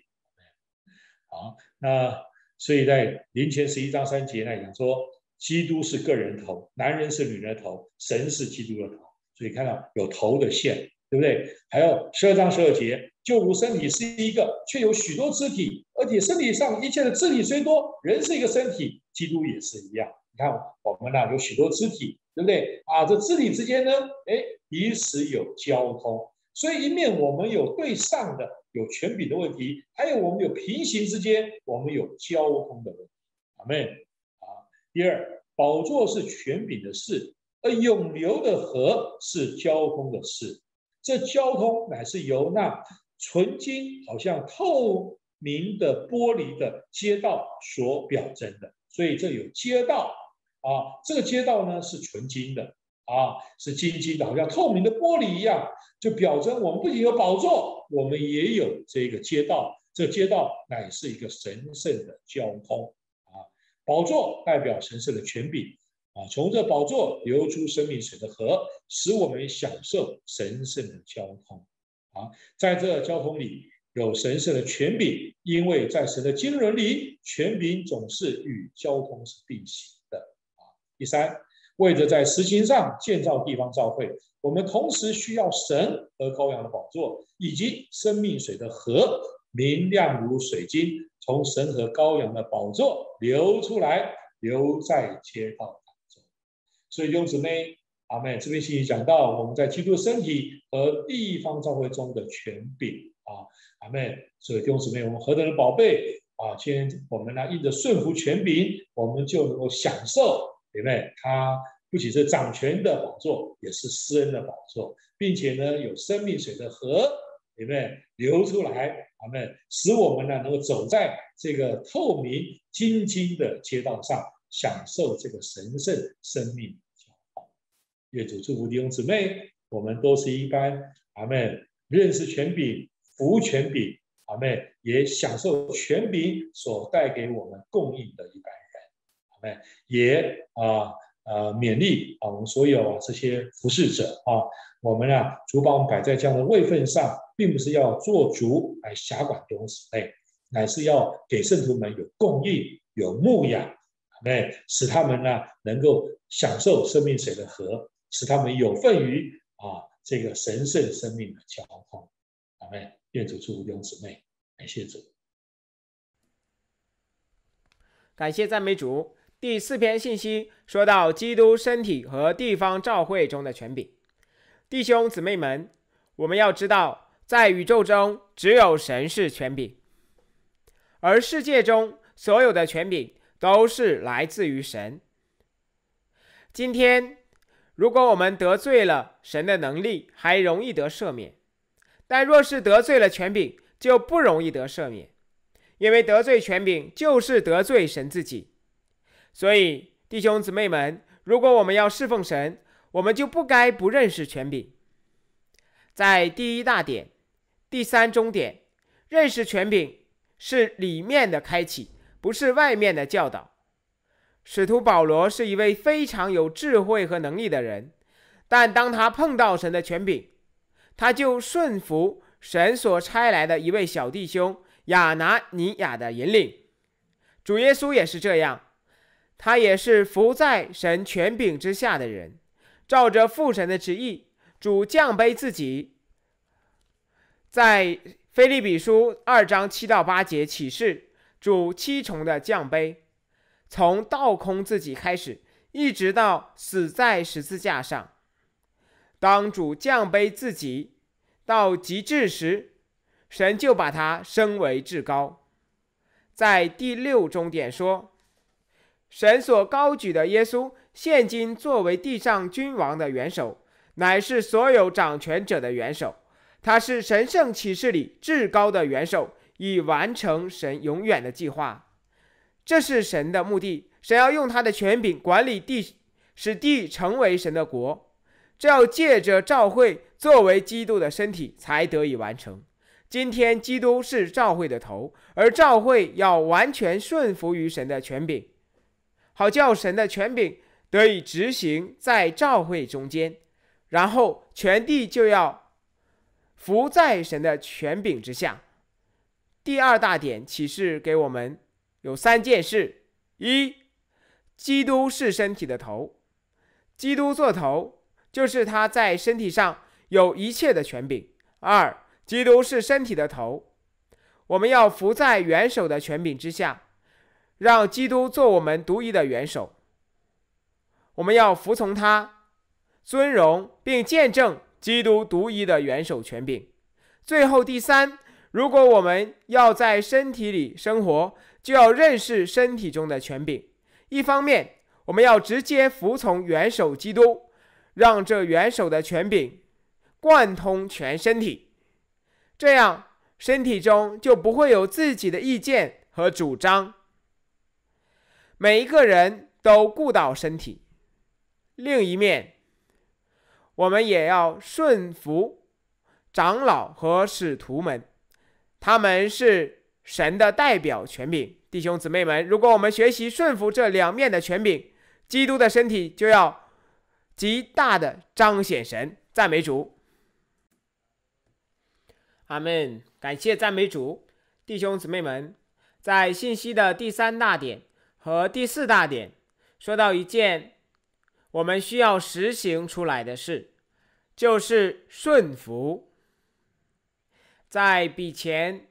好，那。所以在林前十一章三节那讲说，基督是个人头，男人是女人的头，神是基督的头。所以看到有头的线，对不对？还有十二章十二节，就如身体是一个，却有许多肢体，而且身体上一切的肢体虽多，人是一个身体，基督也是一样。你看我们呢有许多肢体，对不对？啊，这肢体之间呢，哎，彼此有交通。所以一面我们有对上的。有权柄的问题，还有我们有平行之间，我们有交通的问题。阿妹啊，第二，宝座是权柄的事，而永流的河是交通的事。这交通乃是由那纯金，好像透明的玻璃的街道所表征的。所以这有街道啊，这个街道呢是纯金的啊，是金金的，好像透明的玻璃一样，就表征我们不仅有宝座。我们也有这个街道，这街道乃是一个神圣的交通啊。宝座代表神圣的权柄啊，从这宝座流出生命水的河，使我们享受神圣的交通啊。在这交通里有神圣的权柄，因为在神的经纶里，权柄总是与交通是并行的啊。第三，为着在实行上建造地方教会。我们同时需要神和羔羊的宝座，以及生命水的河，明亮如水晶，从神和羔羊的宝座流出来，流在街道当中。所以弟兄姊妹，阿妹这边信息讲到，我们在基督身体和地方教会中的权柄啊，阿妹。所以弟兄姊妹，我们何等的宝贝啊！今天我们呢，因着顺服权柄，我们就能够享受，对不对？他。不仅是掌权的宝座，也是施恩的宝座，并且呢，有生命水的河里面流出来，他们使我们呢能够走在这个透明晶晶的街道上，享受这个神圣生命。愿主祝福弟兄姊妹，我们都是一般阿妹认识权柄，服务权柄，阿妹也享受权柄所带给我们供应的一般哎，也啊。呃，勉励啊，我们所有这些服侍者啊，我们啊，主把我们摆在这样的位份上，并不是要做主来辖管东西，哎，乃是要给圣徒们有供应、有牧养，哎，使他们呢能够享受生命水的河，使他们有份于啊这个神圣生命的交通。阿门。愿主祝福弟兄姊妹，感谢主，感谢赞美主。第四篇信息说到基督身体和地方教会中的权柄，弟兄姊妹们，我们要知道，在宇宙中只有神是权柄，而世界中所有的权柄都是来自于神。今天，如果我们得罪了神的能力，还容易得赦免；但若是得罪了权柄，就不容易得赦免，因为得罪权柄就是得罪神自己。所以，弟兄姊妹们，如果我们要侍奉神，我们就不该不认识权柄。在第一大点、第三中点，认识权柄是里面的开启，不是外面的教导。使徒保罗是一位非常有智慧和能力的人，但当他碰到神的权柄，他就顺服神所差来的一位小弟兄亚拿尼亚的引领。主耶稣也是这样，他也是服在神权柄之下的人，照着父神的旨意，主降卑自己，在菲利比书二章七到八节启示主七重的降卑。从倒空自己开始，一直到死在十字架上。当主降卑自己到极致时，神就把他升为至高。在第六终点说，神所高举的耶稣，现今作为地上君王的元首，乃是所有掌权者的元首。他是神圣启示里至高的元首，以完成神永远的计划。这是神的目的，神要用他的权柄管理地，使地成为神的国。这要借着召会作为基督的身体才得以完成。今天基督是召会的头，而召会要完全顺服于神的权柄，好叫神的权柄得以执行在召会中间，然后全地就要服在神的权柄之下。第二大点启示给我们。有三件事：一，基督是身体的头，基督做头，就是他在身体上有一切的权柄；二，基督是身体的头，我们要服在元首的权柄之下，让基督做我们独一的元首，我们要服从他，尊荣并见证基督独一的元首权柄。最后第三，如果我们要在身体里生活。就要认识身体中的权柄。一方面，我们要直接服从元首基督，让这元首的权柄贯通全身体，这样身体中就不会有自己的意见和主张。每一个人都顾到身体。另一面，我们也要顺服长老和使徒们，他们是。神的代表权柄，弟兄姊妹们，如果我们学习顺服这两面的权柄，基督的身体就要极大的彰显神。赞美主，阿门。感谢赞美主，弟兄姊妹们，在信息的第三大点和第四大点说到一件我们需要实行出来的事，就是顺服，在比前。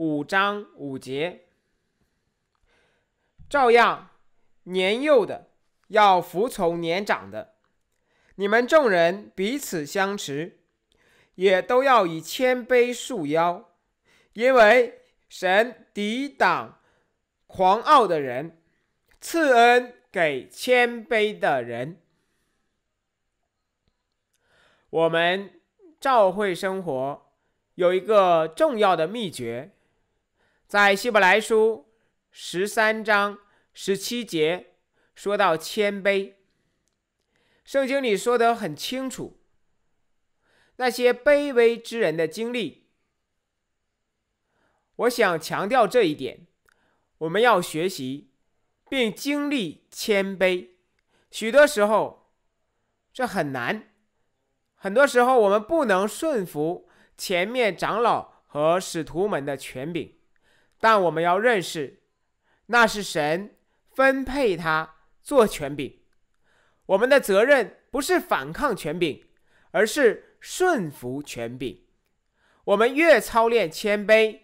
五章五节，照样年幼的要服从年长的，你们众人彼此相持，也都要以谦卑束腰，因为神抵挡狂傲的人，赐恩给谦卑的人。我们教会生活有一个重要的秘诀。在希伯来书十三章十七节说到谦卑，圣经里说得很清楚，那些卑微之人的经历。我想强调这一点，我们要学习并经历谦卑。许多时候这很难，很多时候我们不能顺服前面长老和使徒们的权柄。但我们要认识，那是神分配他做权柄。我们的责任不是反抗权柄，而是顺服权柄。我们越操练谦卑，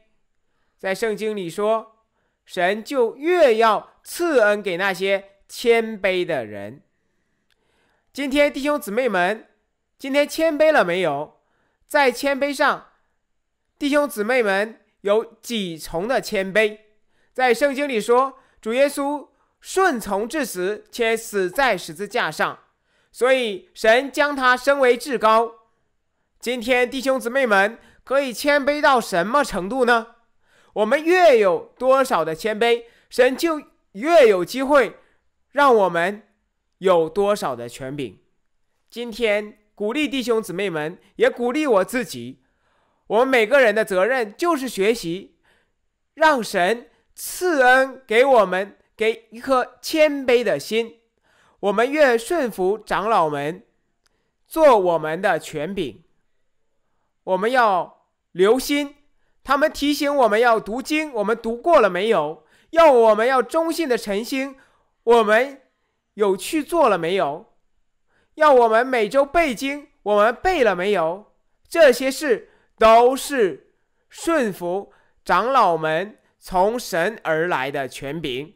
在圣经里说，神就越要赐恩给那些谦卑的人。今天弟兄姊妹们，今天谦卑了没有？在谦卑上，弟兄姊妹们。有几重的谦卑，在圣经里说，主耶稣顺从至死，且死在十字架上，所以神将他升为至高。今天弟兄姊妹们可以谦卑到什么程度呢？我们越有多少的谦卑，神就越有机会让我们有多少的权柄。今天鼓励弟兄姊妹们，也鼓励我自己。我们每个人的责任就是学习，让神赐恩给我们给一颗谦卑的心。我们越顺服长老们，做我们的权柄。我们要留心，他们提醒我们要读经，我们读过了没有？要我们要忠信的诚心，我们有去做了没有？要我们每周背经，我们背了没有？这些事都是顺服长老们从神而来的权柄。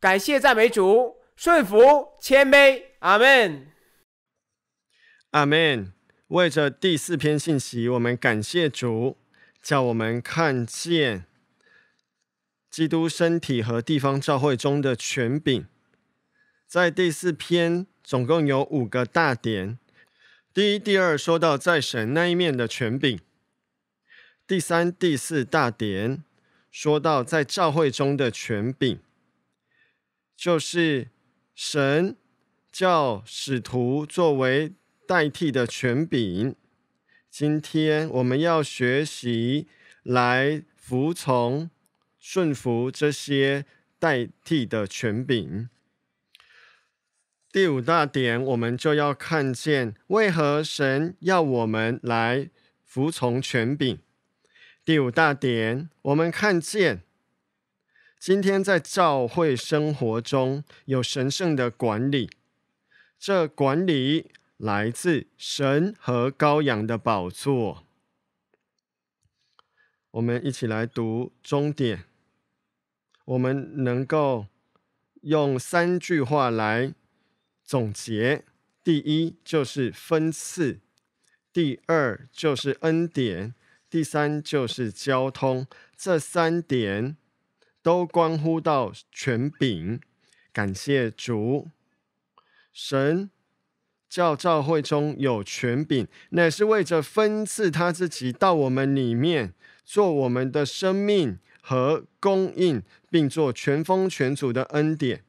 感谢赞美主，顺服谦卑，阿门，阿门。为着第四篇信息，我们感谢主，叫我们看见基督身体和地方教会中的权柄。在第四篇总共有五个大点：第一、第二说到在神那一面的权柄；第三、第四大点说到在教会中的权柄，就是神叫使徒作为代替的权柄。今天我们要学习来服从、顺服这些代替的权柄。第五大点，我们就要看见为何神要我们来服从权柄。第五大点，我们看见今天在教会生活中有神圣的管理，这管理来自神和羔羊的宝座。我们一起来读终点，我们能够用三句话来。总结：第一就是分次，第二就是恩典，第三就是交通。这三点都关乎到权柄。感谢主，神教教会中有权柄，乃是为着分赐他自己到我们里面，做我们的生命和供应，并做全丰全主的恩典。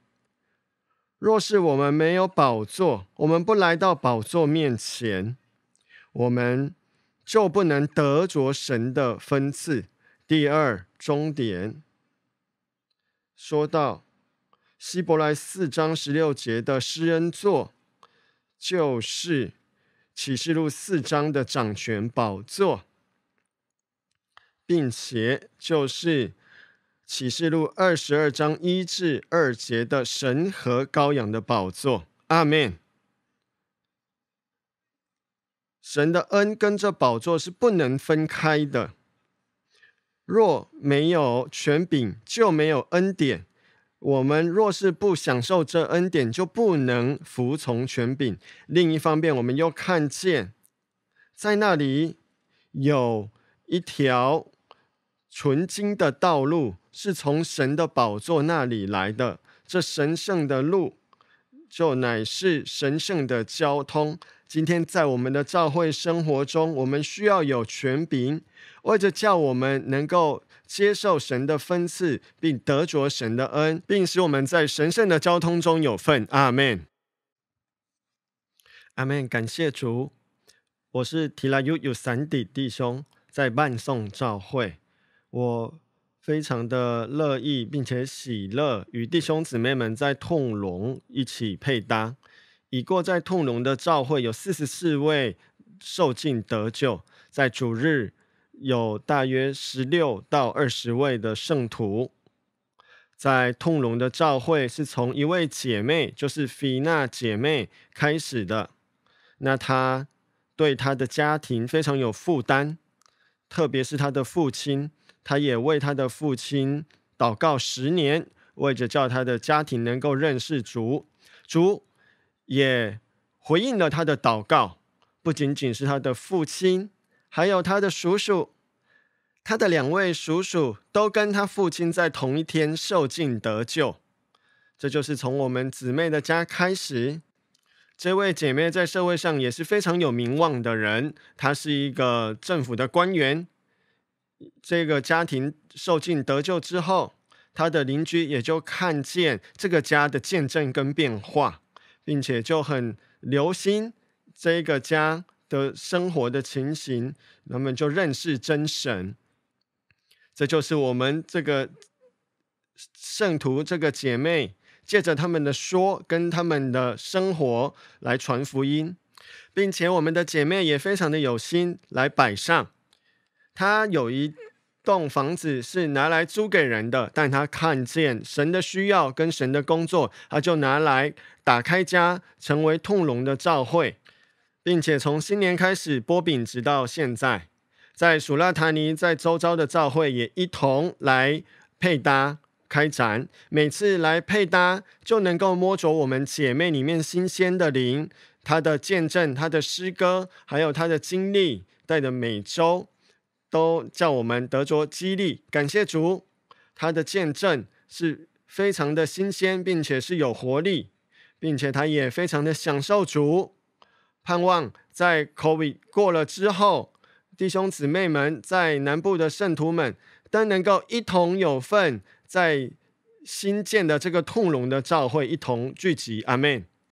若是我们没有宝座，我们不来到宝座面前，我们就不能得着神的分赐。第二终点，说到希伯来四章十六节的施恩座，就是启示录四章的掌权宝座，并且就是。启示录二十二章一至二节的神和羔羊的宝座，阿门。神的恩跟这宝座是不能分开的。若没有权柄，就没有恩典。我们若是不享受这恩典，就不能服从权柄。另一方面，我们又看见，在那里有一条纯金的道路。是从神的宝座那里来的，这神圣的路，就乃是神圣的交通。今天在我们的教会生活中，我们需要有权柄，为着叫我们能够接受神的分赐，并得着神的恩，并使我们在神圣的交通中有份。阿门，阿门。感谢主，我是提拉 U 有三弟弟兄在伴送教会，我。非常的乐意，并且喜乐与弟兄姊妹们在痛龙一起配搭。已过在痛龙的召会有四十四位受尽得救，在主日有大约十六到二十位的圣徒。在痛龙的召会是从一位姐妹，就是菲娜姐妹开始的。那她对她的家庭非常有负担，特别是她的父亲。他也为他的父亲祷告十年，为着叫他的家庭能够认识主，主也回应了他的祷告。不仅仅是他的父亲，还有他的叔叔，他的两位叔叔都跟他父亲在同一天受尽得救。这就是从我们姊妹的家开始。这位姐妹在社会上也是非常有名望的人，她是一个政府的官员。这个家庭受尽得救之后，他的邻居也就看见这个家的见证跟变化，并且就很留心这个家的生活的情形，那么就认识真神。这就是我们这个圣徒这个姐妹，借着他们的说跟他们的生活来传福音，并且我们的姐妹也非常的有心来摆上。她有一栋房子是拿来租给人的，但她看见神的需要跟神的工作，她就拿来打开家，成为痛龙的召会，并且从新年开始波饼，直到现在。在属拉塔尼，在周遭的教会也一同来配搭开展，每次来配搭就能够摸着我们姐妹里面新鲜的灵，她的见证、她的诗歌，还有她的经历，带着每周都叫我们得着激励。感谢主，她的见证是非常的新鲜，并且是有活力，并且她也非常的享受主，盼望在 COVID 过了之后。弟兄姊妹们，在南部的圣徒们都能够一同有份，在新建的这个痛龙的教会一同聚集。阿门。